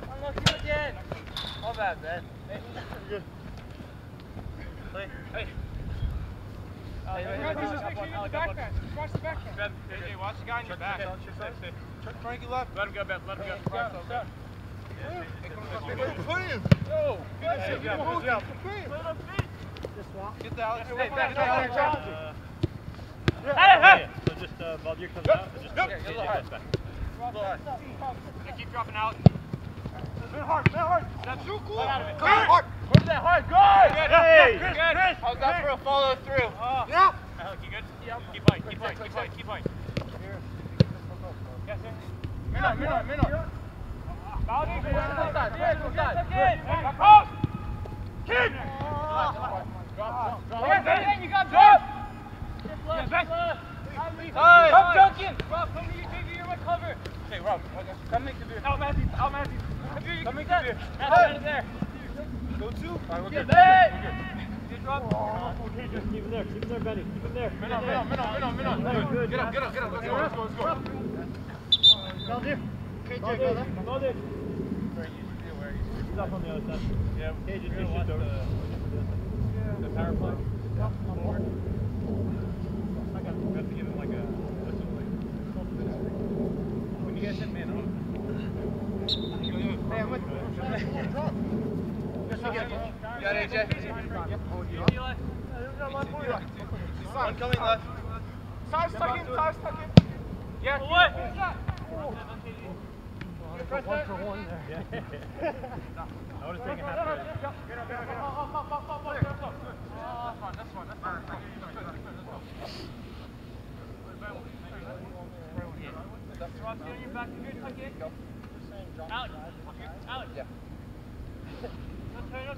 Unlock you again. My bad, man. Good. Hey, hey. Uh, hey, wait, wait, wait. Just make sure you get the backpack. Just watch the backpack. Grab, hey, hey, watch the guy in your back. Frankie left. Let him go, Bev. Let him go. Right, go, go. Put him! Yo! Guys, hey, get hold of him! Put him on feet! Just walk. Get the Alex. Hey, back to Alex. Yeah. So just, uh, Valdir comes out. Just, yeah, get a little high. Hey, keep dropping out. Man hard, man hard. That's too cool. Out of it. Come on. Where's that hard? Good. Good, Hey! good, good. How's that for a follow through? Oh. Yeah. Alec, you good? Yeah. Keep playing, keep playing, keep playing, keep playing. Yes, sir. Go side. Good. Cross. Kick. Drop, drop, drop. You got drop. Yeah. Hey. Come, Duncan. Rob, come to your you're my cover. Hey, Rob, come make the beer. Out, Matthew. Out, Matthew. Come here, you Come make the beer. Matthew, out of there. Go two. All right, we're Good. good. Hey. Good drop. Okay, just keep him there, keep him there, Benny, keep him there. Minnow, minnow, minnow, minnow, minnow. Good, Get up, get up, get up. Let's go, let's go, let's go. Valdir. KJ, go there. Valdir. He's up on the other side. Yeah, KJ just shoot over. Uh, the power play. I got, we have to give him like a, whistle, like, man up. Hey, I'm with You got AJ? Eli. One coming left. Size tuck in, size tuck in. Yeah, what? One for one there. I would have taken half credit. Rob, get on your back. You're good. Tuck in. Alex. Alex. Yeah. No turn, no turn. Hey. Press it on these. JB, JB, JB. Left. Get Ben. Go Ben. Come on, Matthew. Come back, come on, Matt.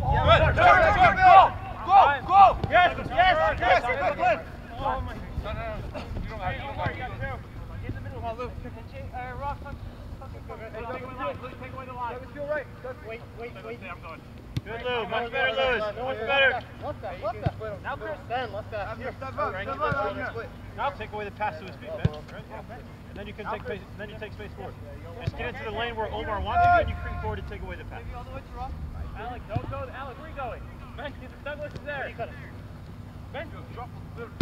you you you. You you you then you take space. You forward. Just get into the lane where Omar wants be, and you creep forward to take away the pass. Maybe all the way to Rob. Alex, don't go. Alex, where are you going? Ben, see the Douglas is there. Ben, drop.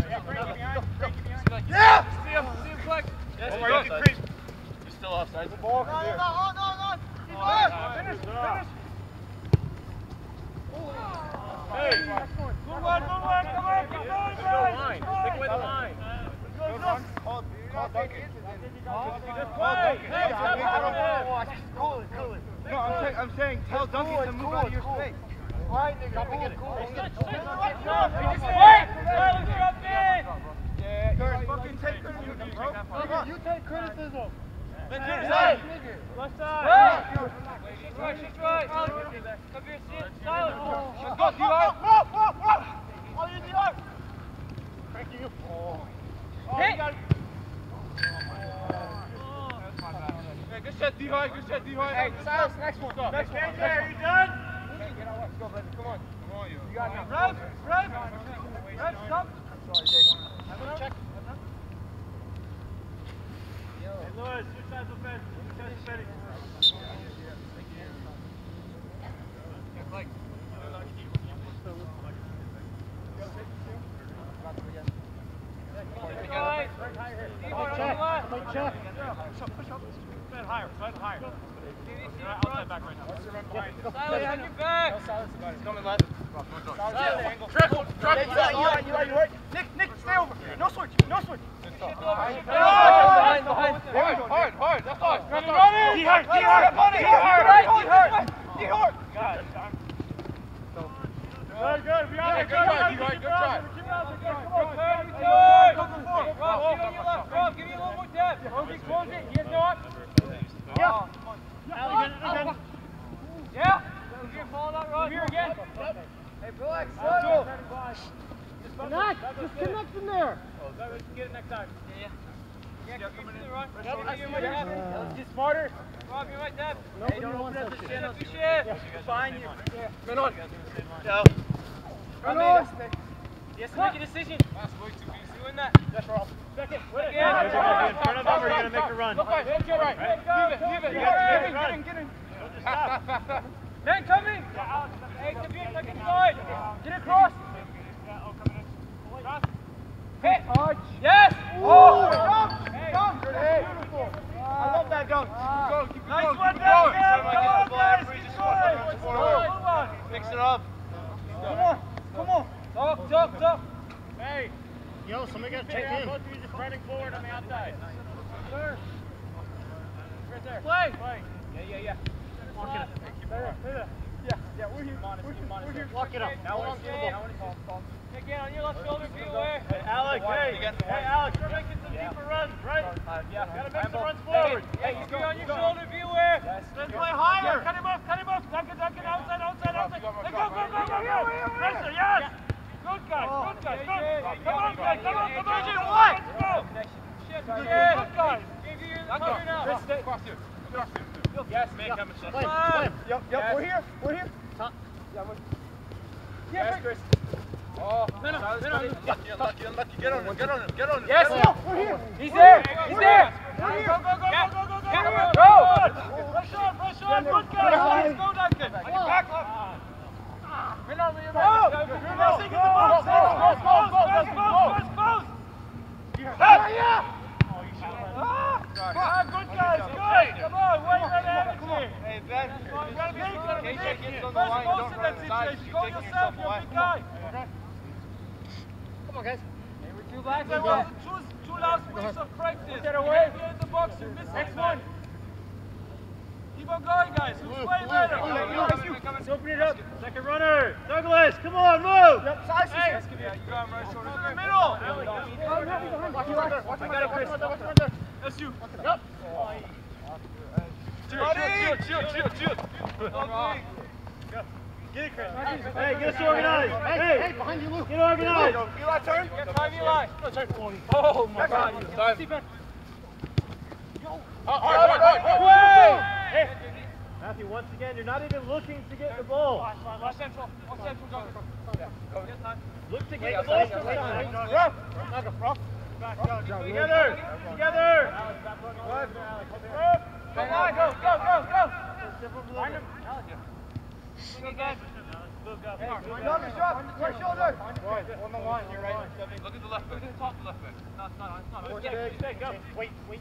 Yeah, Frankie behind. Frankie behind. Yeah! See him. See him quick. Yes, Omar, you can creep. He's still offside. The Ball from here. Finish. Finish. Hey. Good one. Good one. Come on. Keep going, Go guys. Take away the line. Good run. Call, call Duncan. Good play. Hey, stop him. Cool it, cool it. No, I'm saying, I'm saying, tell it's Duncan cool, to move cool, out of your space. All right, nigga, cool it, cool it. Wait. Alex, drop in. Yeah, Curtis, fucking take criticism, bro. You take criticism. Ben, Hey, side. nigga. Left side. She's right. She's right. Come here. See it. Silent. Let's go, D-Line. Whoa, whoa, whoa. Oh, you D-Line. Frankie, you. Oh. Hit. Hey, good shot, D-Line. Good shot, D-Line. Hey, Silas, next one. Stop. Next one. KJ, are you done? Hey, get out. Let's go, baby. Come on. Come on, you. You got it. Rev. Rev. Rev, stop. I'm sorry, Jake. Check. Hey, Lewis, two sides of fence. Two sides of fence. Right. Keyboard on the check. Ben, higher. Ben, higher. Outside back right now. Silas, on your back. He's coming left. Triple, triple. You like, you like, you like, you like. Nick, Nick, stay over. No switch, no switch. Shift over. Shift Behind, behind. Hard, hard, hard. That's hard. Run it, run. D-Hard, D-Hard. D-Hard, D-Hard. D-Hard. Good, good. We are good try, D-Hard, good try. Keep it out. Come on, Kurt. Good. Rob, get on your left. Rob, give me a little more depth. Close it, close it. Yes, no up. Yeah. Allie, again, again. Yeah. Here, follow that, Rob. Here again. Relax, Connect, just connect in there. Get it next time. Yeah, yeah. Yeah, coming in. Ron. Yep, Rob, you're right yeah. there. Let's get smarter. Rob, you're right there. Nobody Hey, don't open up that the. Up your shit. Yeah. Fine you. Man on. Go. Run on. To make a decision. He's doing that. That's Rob. Second. Good, good, good. In front of him, or you're gonna make a run. Look right, look right. Right. Leave it, leave it. Get in, get in, get in. Don't just stop. *laughs* Man coming. Hey, come here. Take it side. Get across. Oh. Hit. Yes. Oh, dunk, dunk. Beautiful. I love that dunk. Ah. Keep going, keep it Nice one, down, Come on, guys. Keep going. Mix it up. Come on, come on. Talk, talk, talk. Hey, yo, somebody got to check in. Both of you just running forward on the outside. Sir. Right there. Play. Play. Yeah, yeah, yeah. Lock it up. Yeah, yeah, we're here. We're here. We're here. Lock it up. Now we're on the ball. Again, on your left shoulder, be aware. Hey, Alex, hey, hey, Alex, you're making some yeah. deeper runs, right? Uh, Yeah. Gotta make I'm some runs forward. Hey, hey, he's be on your shoulder, be aware. Let's play higher. Yeah. Cut him off, cut him off. Duncan, Duncan, outside, outside, outside. Hey, go, go, go, go, go. Pressure, yes. Good guys, oh, good guys, good. Come on, guys, come on, come on. AJ, Let's what? go. Shit, good, good guys. Give you the cover now. Cross here. Cross here. Yes, man, coming. Play, play. Yep, yep, we're here. We're here. Top. Yeah, we're Yes, Chris. Oh, No, no, no, no. Unlucky, unlucky, unlucky. Get on him, get on him, get on him. Yes, no, we're here. he's there, he's there. We're. Go, go, go, go, go, go, go. Yeah. Go. Rush on, rush on, good guys. Let's go, Duncan. Back up. Been on the Go. You're missing in the box. Go, go, Close, go, close, go, close, go, close, go. close, close. Yeah, yeah. Ah, ah, good guys, good. Come on, wait for the energy. Hey, Ben. You gotta make it, gotta make KJ it. gets on the First line, post don't in run that inside. situation. You're Go taking yourself, yourself you're a away. big guy. Come on, guys. Two backs. That was two, two last weeks of practice. Get away. You're in the box, you're missing. Next one. Keep on going, guys. Who's way better? Let's open it up. Second runner. Douglas, come on, move. Yep, size Hey, yeah, you got him right shoulder. To the middle. Watch you right there. Watch you right there. Chris. Watch you right there. That's you. Yep. Shield, shield, shield, shield, shield. Get it, Chris. Hey, get us organized. Hey, hey, behind you, Luke. Get organized. Eli, turn. Get Eli. Oh, my God. Time. Hard, hard, hard, hard. Hey. Matthew, once again, you're not even looking to get the ball. Watch central. Watch central, Duncan. Get. Look to get the ball sometimes. Rough. Rough. Together. Together. Come on, go, go, go, go. Find him. Go again. Dunk is drop. Right shoulder. On the line. You're right. Look at the left back. Look at the top left back. No, it's not. It's not. Fourth Get it. stick. Go. Wait, wait.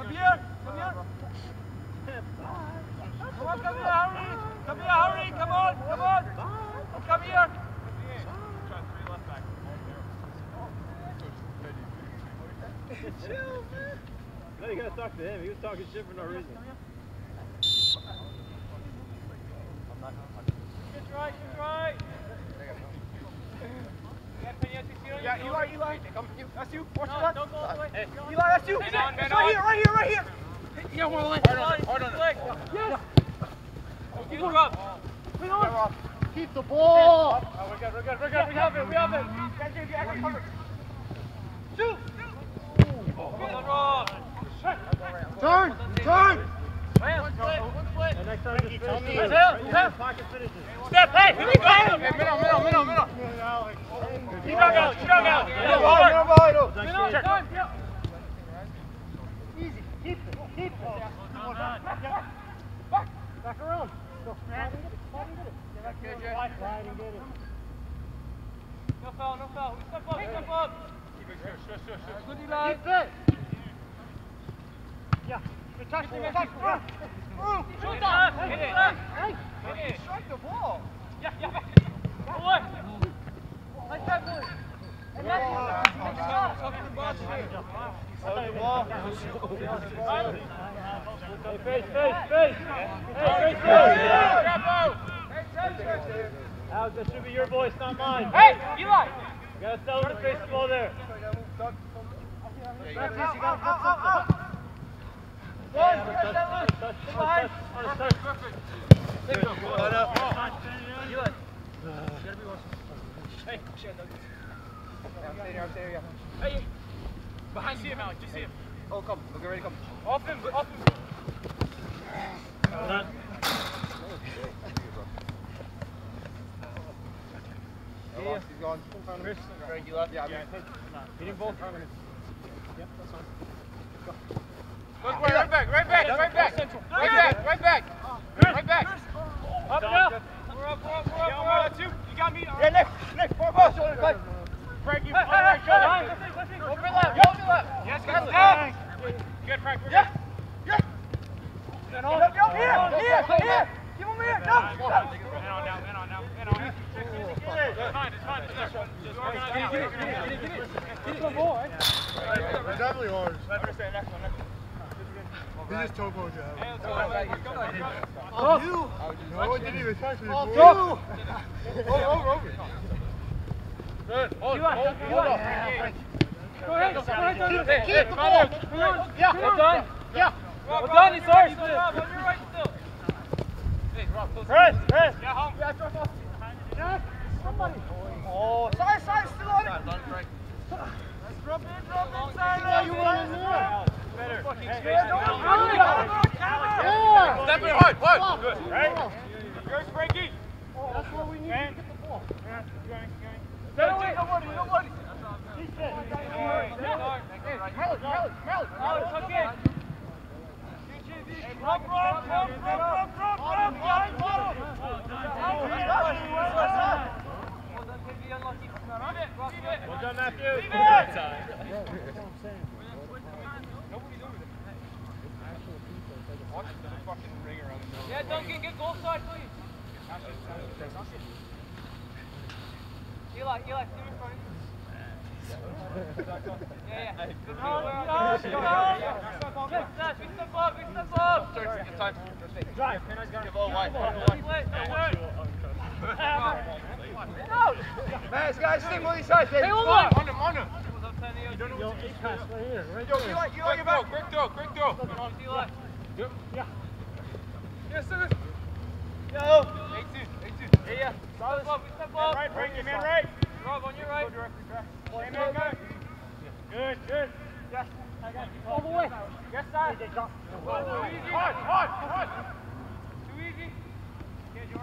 Come here, come here. Come on, come here, hurry. Come here, hurry. Come on, come on. Come here. No, you gotta talk to him. He was talking shit for no reason. Good right, good right. Yeah, Peña, you see on Yeah, Eli. Eli. That's you. Watch No, that. don't go all the way. Hey. Eli, that's you. Hey, Man on, man right on. here, right here, right here. Yeah, one line. Hard on him, hard on him. Yes. Good rub. Keep the ball. Oh, we're good, we're good, we're good. We have it, we have it. Shoot. Turn, turn. Man, one split, one split. And next time, just finish. Tell me. it. Tell, tell. Pocket finishes. Step, hey, here we go. Middle, middle, middle, middle. You dug out, you dug out. Middle, middle, middle. Middle, yeah. Easy. Keep it. Keep it. Back around. Go. Slide and get it. Slide and get it. Get back Good, to Jay. the right. Slide and get it. No foul, no foul. Step up, step up. That should be your voice, not mine. Hey, Eli. You gotta tell him to there. You see see. Oh, come. Look, ready, come. Off him, off him. He's gone. Chris. Frank, you left? Yeah, I'm Hitting both. Look, wait, right back, right back, right back. Right back, right back. Right back. Up now. We're up, we're up, we're up, we're up. You got me. Yeah, Nick. Nick, four balls. Frank, you. Hey, hey, Overlap, overlap. Yes. Down. Good, Frank. Yeah. Yeah. Go, go, here, here, here. Give him here. Go. Man on now, man on now, man on. It's fine, it's fine. It's. Just organize it, organize it. It's definitely ours. He just topoed you Hey, out. let's go. Let's go. Oh, you? No, it didn't even touch me. Oh, Over, over, over. Good. Hold, hold, hold on. Go ahead. Go ahead. Keep the ball. Yeah. We're done. Yeah. We're done, it's ours. On your right still. Hey, Rob, close. Chris, Chris. Yeah, home. Jack, somebody. Oh, side, side, still on it. Drop in, drop inside. Yeah, you run in there. Better. Yeah, don't run it. Yeah. Step in hard, hard. Good, right? Yours, Frankie. That's what we need to get the ball. Step away. Nobody, nobody. Mallet, mallet, mallet. Alex, tuck in. Rob, Rob, Rob, Rob, Rob, Rob, Rob, Well done, Matthew. Yeah, Duncan, get goal side, please. Eli, Eli, see me in front of you. Yeah, yeah. Good on. Good ball. Good stuff. We step up, we step up. Drive. Give all white. Split, no work. Man, guys, stick on these sides, baby. Hey, hold on. On him, on him. What's up, Tanny? Yo, eight pass right here, right Yo, there. Eli, Eli, get back. Quick throw, quick throw. On Eli. Yeah. Yes, sir. Yo. 18, 18. Yeah, yeah. Step up, step up. Right, Frankie, man, right. Rob, on your right. Hey, man, go. Good, good. Yes, I got you. All the way. Yes, sir. Too easy. Hard, hard, hard.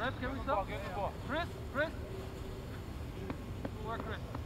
Ref, can we stop? Chris, Chris. Work, Chris.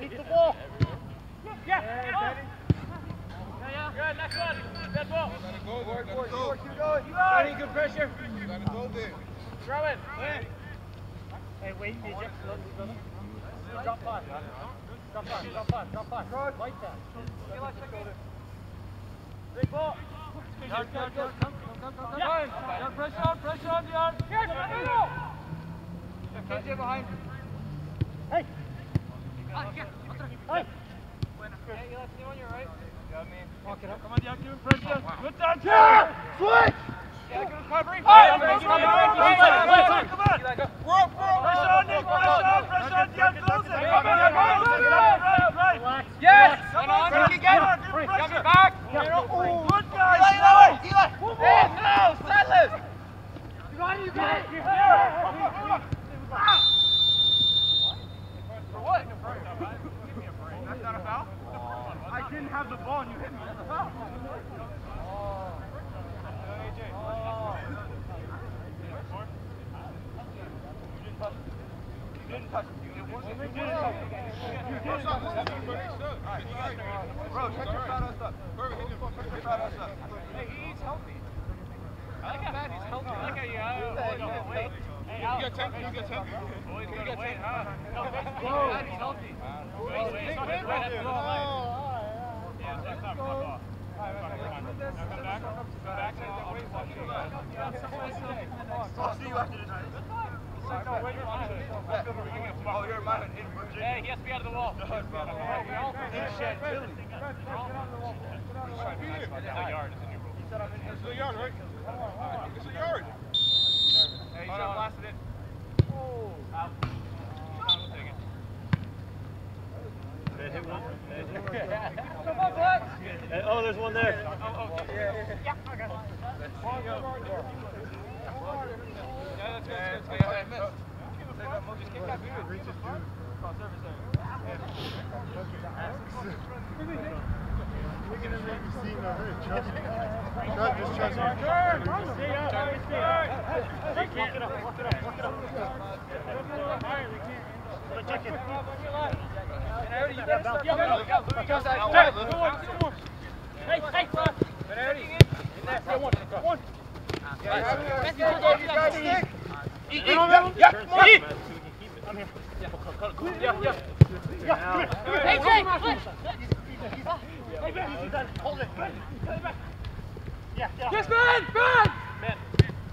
Keep the ball. Yeah, yeah, yeah. Good, next one. Dead ball. Let Forward, forward, forward, keep going. Any good pressure? Throw it. Hey, wait. Look, look. Drop five. Drop five, drop five, drop five. Like that. Big ball. Yard, yard, yard. Come, come, come, come. Yard, pressure on, pressure on, yard. Here's the middle. KJ behind. Hey! Yeah, Come on, You got I'll see you after tonight. Oh, Hey, he has to be out of the wall. Inside Billy. It's a yard. It's a yard, right? It's a yard. Hey, you should have blasted it. Oh. Out. Did hit one? Come on, Blitz! Oh, there's one there. Oh, oh, yeah. Yeah, I got it. Yeah, that's good, that's good. That's good. Yeah, yeah, yeah. Just kick that boot. Reach it, dude. Cross service there. You're gonna make me see no hurt. Trust me. God, just trust me. Stay up. Stay up. We can't. Walk it up. Walk it up. Walk it up. Higher. We can't. But check it. Benardi, you better step up. Hey, hey, Ross. Benardi. In there. One. One. Eat, eat, yeah, yeah, come on, eat. I'm here. Yeah, yeah. Yeah, come here. Hey, Jake. Hey, Ben. Hold it. Ben. Cut it back. Yeah, yeah. Yes, man! Man! Man.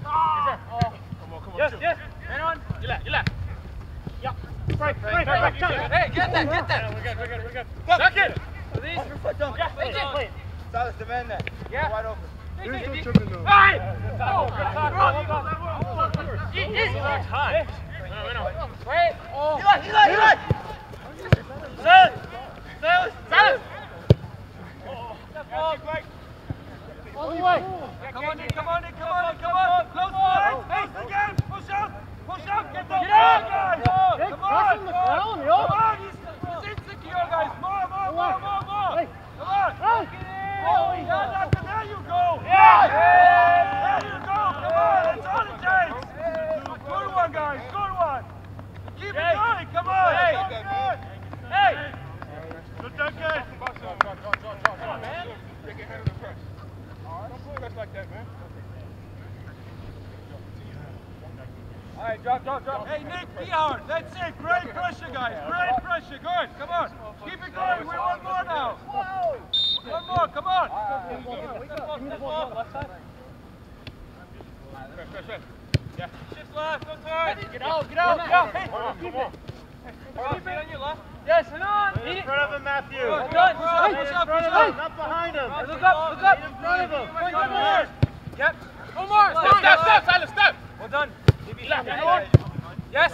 Come on, come on. Yes, yes. Man on. You left, you left. Yeah. Right, right, right, right. Hey, get that, get that. we're good, we're good, we're good. Duck it. These for foot dunk. Yeah, play it, play it. Silas, demand that. Yeah. Wide open. There's no tripping though. Hey! Oh, good talk. Eat, eat. Time. No, no. Wait. Oh. Eli, Eli, Eli. Silas! Silas! Silas. Oh. All the way. Come on, Nick, come on, Nick, come on, Nick, come on. Close the line. Hey, again. Push up. Push up. Get the Get up. guys. Come on. on the ground, yo. Come on. He's, he's insecure, guys. More, more, more, more, more. Come on. Hey. Oh, yeah. Come on. That's Great pressure, guys. Great pressure. Good. Come on. Keep it going. We want more now. One more. Come on. Shift left. Go turn. Get out, get out, get out. Hey, Keep it. Keep it on your left. Yes, and on. In front of him, Matthew. Good. done. Push up, push up, push him, up. not behind him. Look up, look up. In front of him. One more. Yep. One more. Step, step, step, Silas, step. Well done. Yes.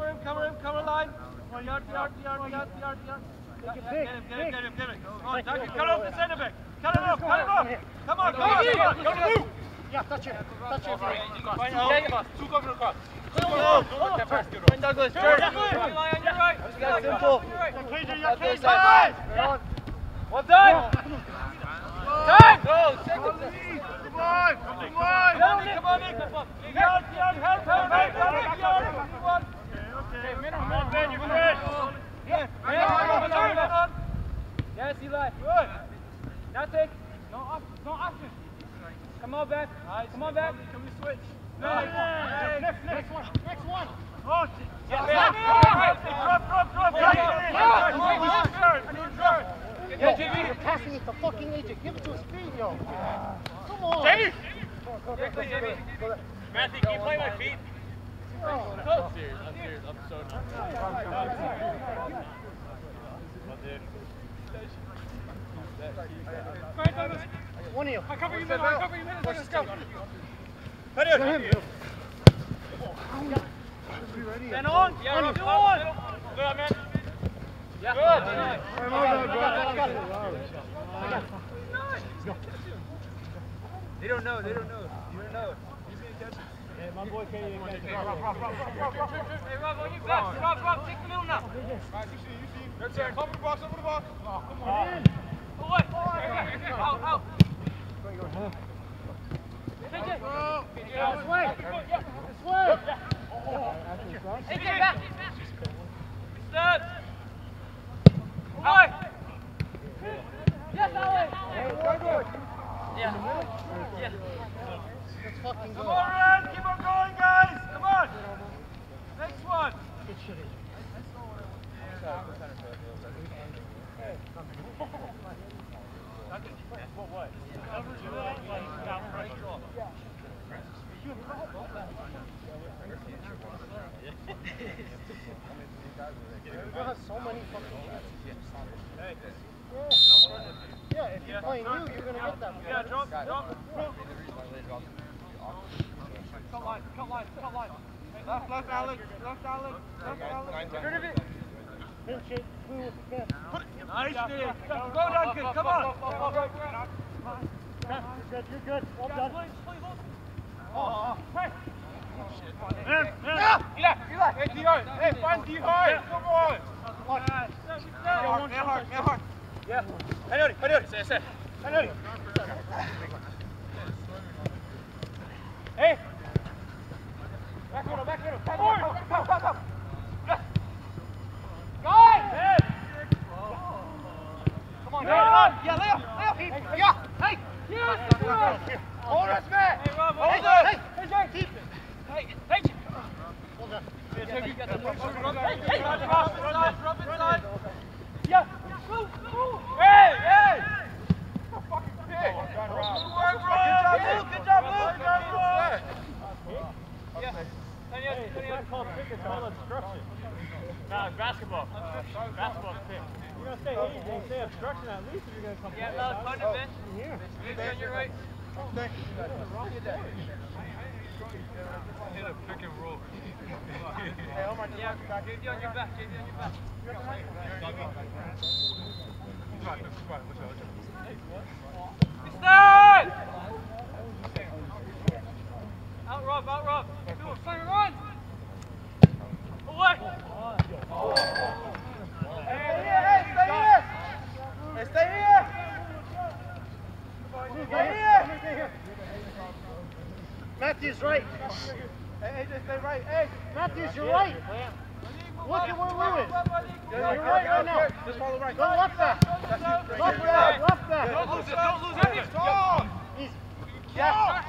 Cover him, cover him, cover line. Yard, yard, yard, yard, yard, yard. Get him, get him, get him, get him. Come on, Duncan, cut off the centre back. Cut him off, cut him off. Come on, come on, come on. Yeah, touch it. Touch it. Out. Two governor cross. Wayne Douglas, Jared. Lie on your right. Simple. Cage, cage, Well done. Time. Go, second. Come on. Come on. Come on, Nick, come on, Nick. Yard, yard, help, help, help, help, yard. One. Come on, Ben, you're fresh. Yeah, yeah, come on, come on. Yes, Eli. Nothing. No, op- no option. Come on, back. Come on, back. Can we switch? No. Next, one. Next one. Oh, Yeah, Drop, drop, drop. Yo, you're passing it to fucking AJ. Give it to his feet, yo. Come on. Jamie. Jamie. Matthew, can you play my feet? Go. One of you. I cover you middle. I cover you middle. Let's go. Ben on. Yeah, on. Rob, on. Good, man. Yeah. They don't know. They don't know. You don't know. Hey, my boy even catch it. Hey, Rob, on your back. Rob, Rob, take the middle now. Right, you see, you see. That's it. Cover the box, over the box. Away. Out, out. This way. This way. Take it back. Step. Away. Yes, away. Yeah. Yeah. Fucking Come on, Ren. Keep on going, guys. Come on. Next one. Good shit. Brazil has so many fucking chances. Yeah. Yeah, if you're playing you, you're gonna get that. Yeah, drop, drop. Cut line, cut line. Left, left, Alex. Left, Alex. Left, Alex. Get rid of it. Pinch it. Who if you can. Nice, Steve. Go, Duncan, come on. You're good. You're good. Well done. Man, man. Eli, Eli. Hey, Dion. Hey, find Dion. Come on. Say, say. Hey. Hey. Come on, man. Yeah, Leo. Leo. Yeah. Hey. Yes. Hold us, man. Hey, Rob, Hey, Good work, Rob. Good job, Luke. Good job, Luke. Yeah. And yes, and yes. called pick, it's called obstruction. No, it's basketball. Basketball's pick. You're gonna say, hey, they say obstruction at least if you're gonna come Yeah, loud, punt it, Ben. Here. Maybe on your right. Hit a pick and roll. Yeah, JD on your back, JD on your back. Start! Out, Rob, out, Rob. Do it, fire, run! Away! Stay here, stay here. Hey, stay here. Stay here. Matthew's right. Hey, AJ, stay right. Hey. Matthews, you're right. Look at where Lou is. You're right right now. Just follow right. Go left back. Left back. Left back. Don't lose it, don't lose it. Strong. Easy. Yeah.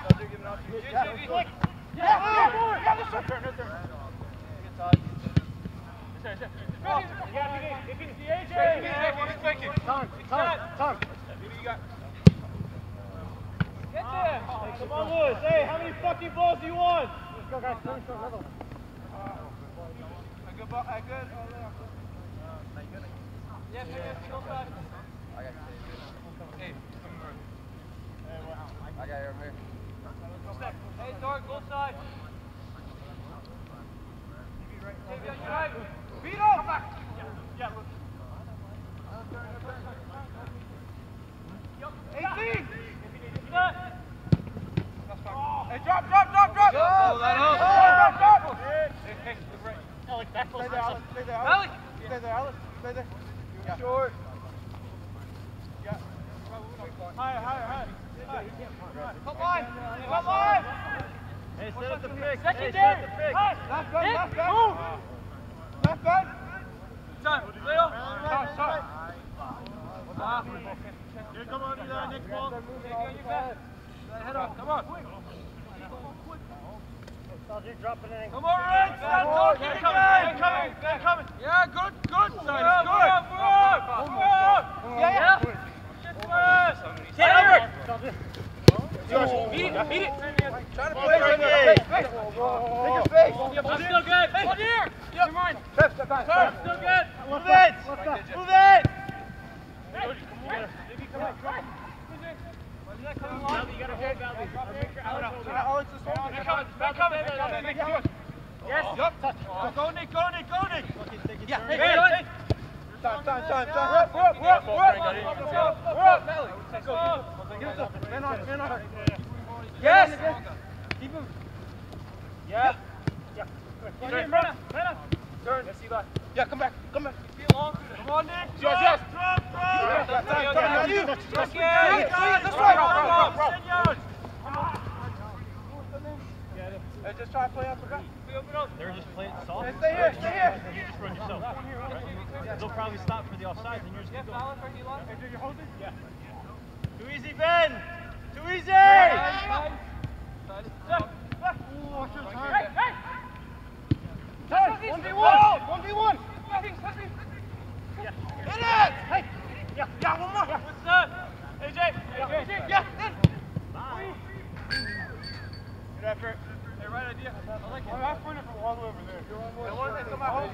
I got it over here. Hey, Dork, go side. Take it, you're right. Beat him! Eighteen! Hey, drop, drop, drop, drop! Oh, that helps. Drop, drop, drop! Stay Stay there, Alex. Stay there, Alex. Alex. Stay there, Alex. Stay there. Yeah. Short. Yeah. Higher, higher, higher. Come on! Come on! Hey, set up the pick. Hey, set up the pick. Left gun, left gun. move. Left gun. Time, Leo. Stop, stop. Ah, Here, come on, do that next ball. head on, come on. dropping it in. Come on, Red. Stop talking again. they're coming, they're coming. Yeah, good, good, Silas, good. Move up! Move Good, good. Yeah, yeah. Taylor. Beat it, beat it. Try to play right there. Hey, Take a space. I'm still good. Hey, come here. Never mind. Step, step step. Still good. Move it! Move it! Alex is holding. They're coming, they're coming. Yes. Go, Nick, go, Nick, go, Nick. Yeah, Hey, hey, hey, Time, time, time, time. Let's go. Get us up. Man on, man on. Yes. Keep him. Yeah. Turn, turn, turn. Turn. Yeah, come back, come back. Come on, Nick. Yes, yes. Drop, drop. Time, time, time. You. That's That's right. Hey, just try to play out the back. They're just playing soft. Hey, stay here, stay here. You just run yourself. Right? They'll probably stop for the offside, and you're just gonna go. You're holding? Yeah. Too easy, Ben! Too easy! Turn. One v one. One v one. Hit it. Hey. Yeah, yeah, one more. What's that? AJ. Yeah, yeah. Then. Good effort. Hey, right idea. I like it. I'm not pointing from all the way over there. You're on one. one, come on.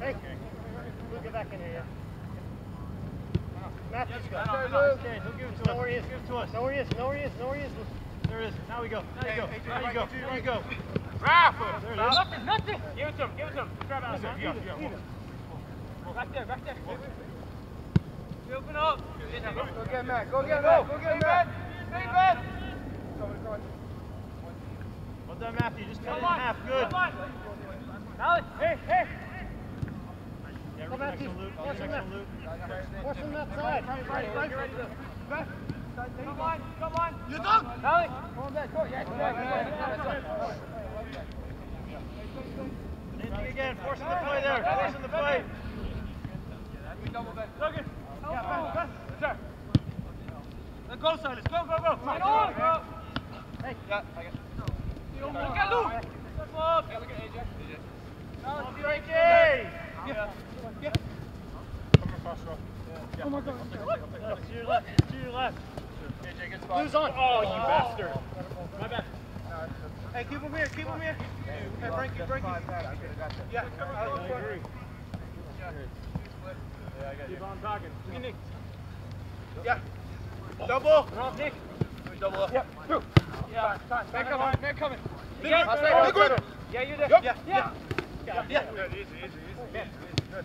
Hey, we'll get back in here, yeah. Matthew's got it. Luke. Okay, he'll give it to us. Know where he is, give it to us. Know where he is, know where he is, know where he is. There it is. Now we go. Now you go. Now you go. Now you go. Rafa. There it is. Nothing, nothing. Give it to him, give it to him. Grab out. Yeah, yeah. Back there, back there. Open up. Go get Matt. Go get Matt. Go get Matt. Stay back. Well done, Matthew. Just cut it in half. Good. Come on. Alex. Hey, hey. Yeah, read next one, Luke. Read next one, Luke. What's on that side? Right, right, right. Back. Come on, come on. You done? Alex. Come on back. Go. Yeah, yeah, Anything again. Forcing the play there. Forcing the play. Logan. yeah. Back, back. Sir. Let's go, Silas. Go, go, go. Right on, on. bro. Hey. Yeah, I got Look at Luke. Yeah, look at AJ. Alex, Frankie! Yeah. Oh my God. No, to your left. To your left. Blue's on. Oh, you bastard. My bad. Hey, keep him here. Keep him here. Hey, Frankie, Frankie. Yeah. Alex, I agree. Keep on talking. Nick. Yeah. Double. Nick. Double up. Yep. Through. Yeah. Man coming. Man coming. Big I'll say big one. Yeah, you're there. Yup. Yeah. Yeah. Yeah. Yeah. Good, easy, easy, easy. Good.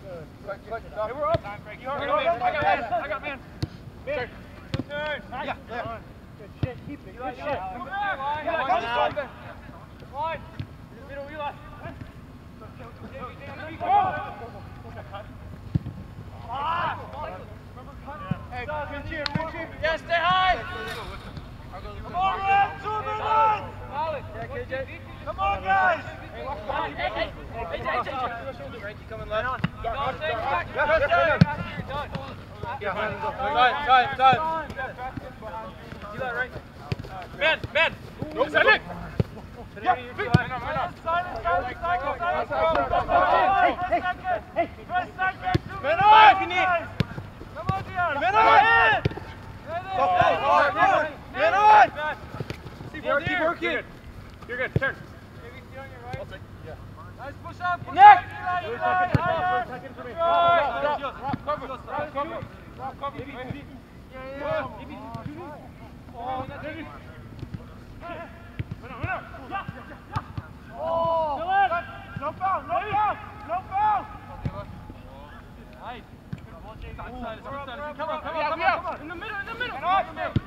Good. Hey, we're up. Time, Frankie. You heard me. I got man. I got man. Man. Good turn. Yeah. Yeah. Good shit. Keep it. Good shit. Come back. Come Line. Yeah, Line. come on. Middle, Eli. Hey, pinch here. Pinch here. Yeah, stay high. Come on, Red. Two minutes. Alex. Yeah, KJ. Come on, guys. Hey, hey, hey. Hey, AJ, AJ. Frankie coming left. Don't stay back. Yeah, Good yeah, turn. You're done. Yeah. Time, time, time. Eli, right. Man, man. Nope. Send it. Yeah, big. Silence, silence, silence, silence, silence. Hey, hey, hey. Press second. Two Man minutes. on, if you need. Come on, Dion. Man on. Hey. Go, go, go, go. Man on. Man. Keep working, keep working. You're good. Turn. Maybe see on your right. Nice push up. Push Nick! up. Eli, Eli, higher. Right. Yours. Cover, Yours, cover, cover. Cover. No foul, no foul, no foul. Nice. Good side, good side. Come on, come on, come on, come on. In the middle, in the middle. And off.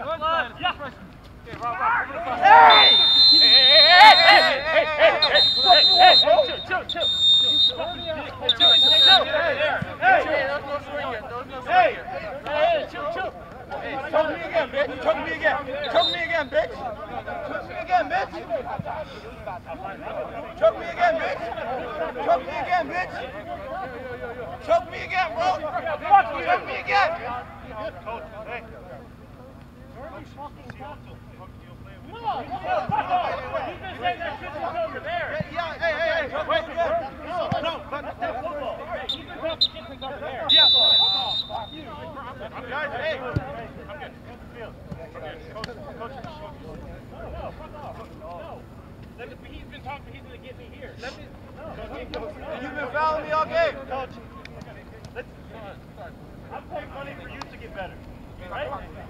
Good side. Yeah. Hey! Hey, hey, hey, hey, hey, hey, hey, hey, chill, chill, chill. Hey, chill, chill, hey,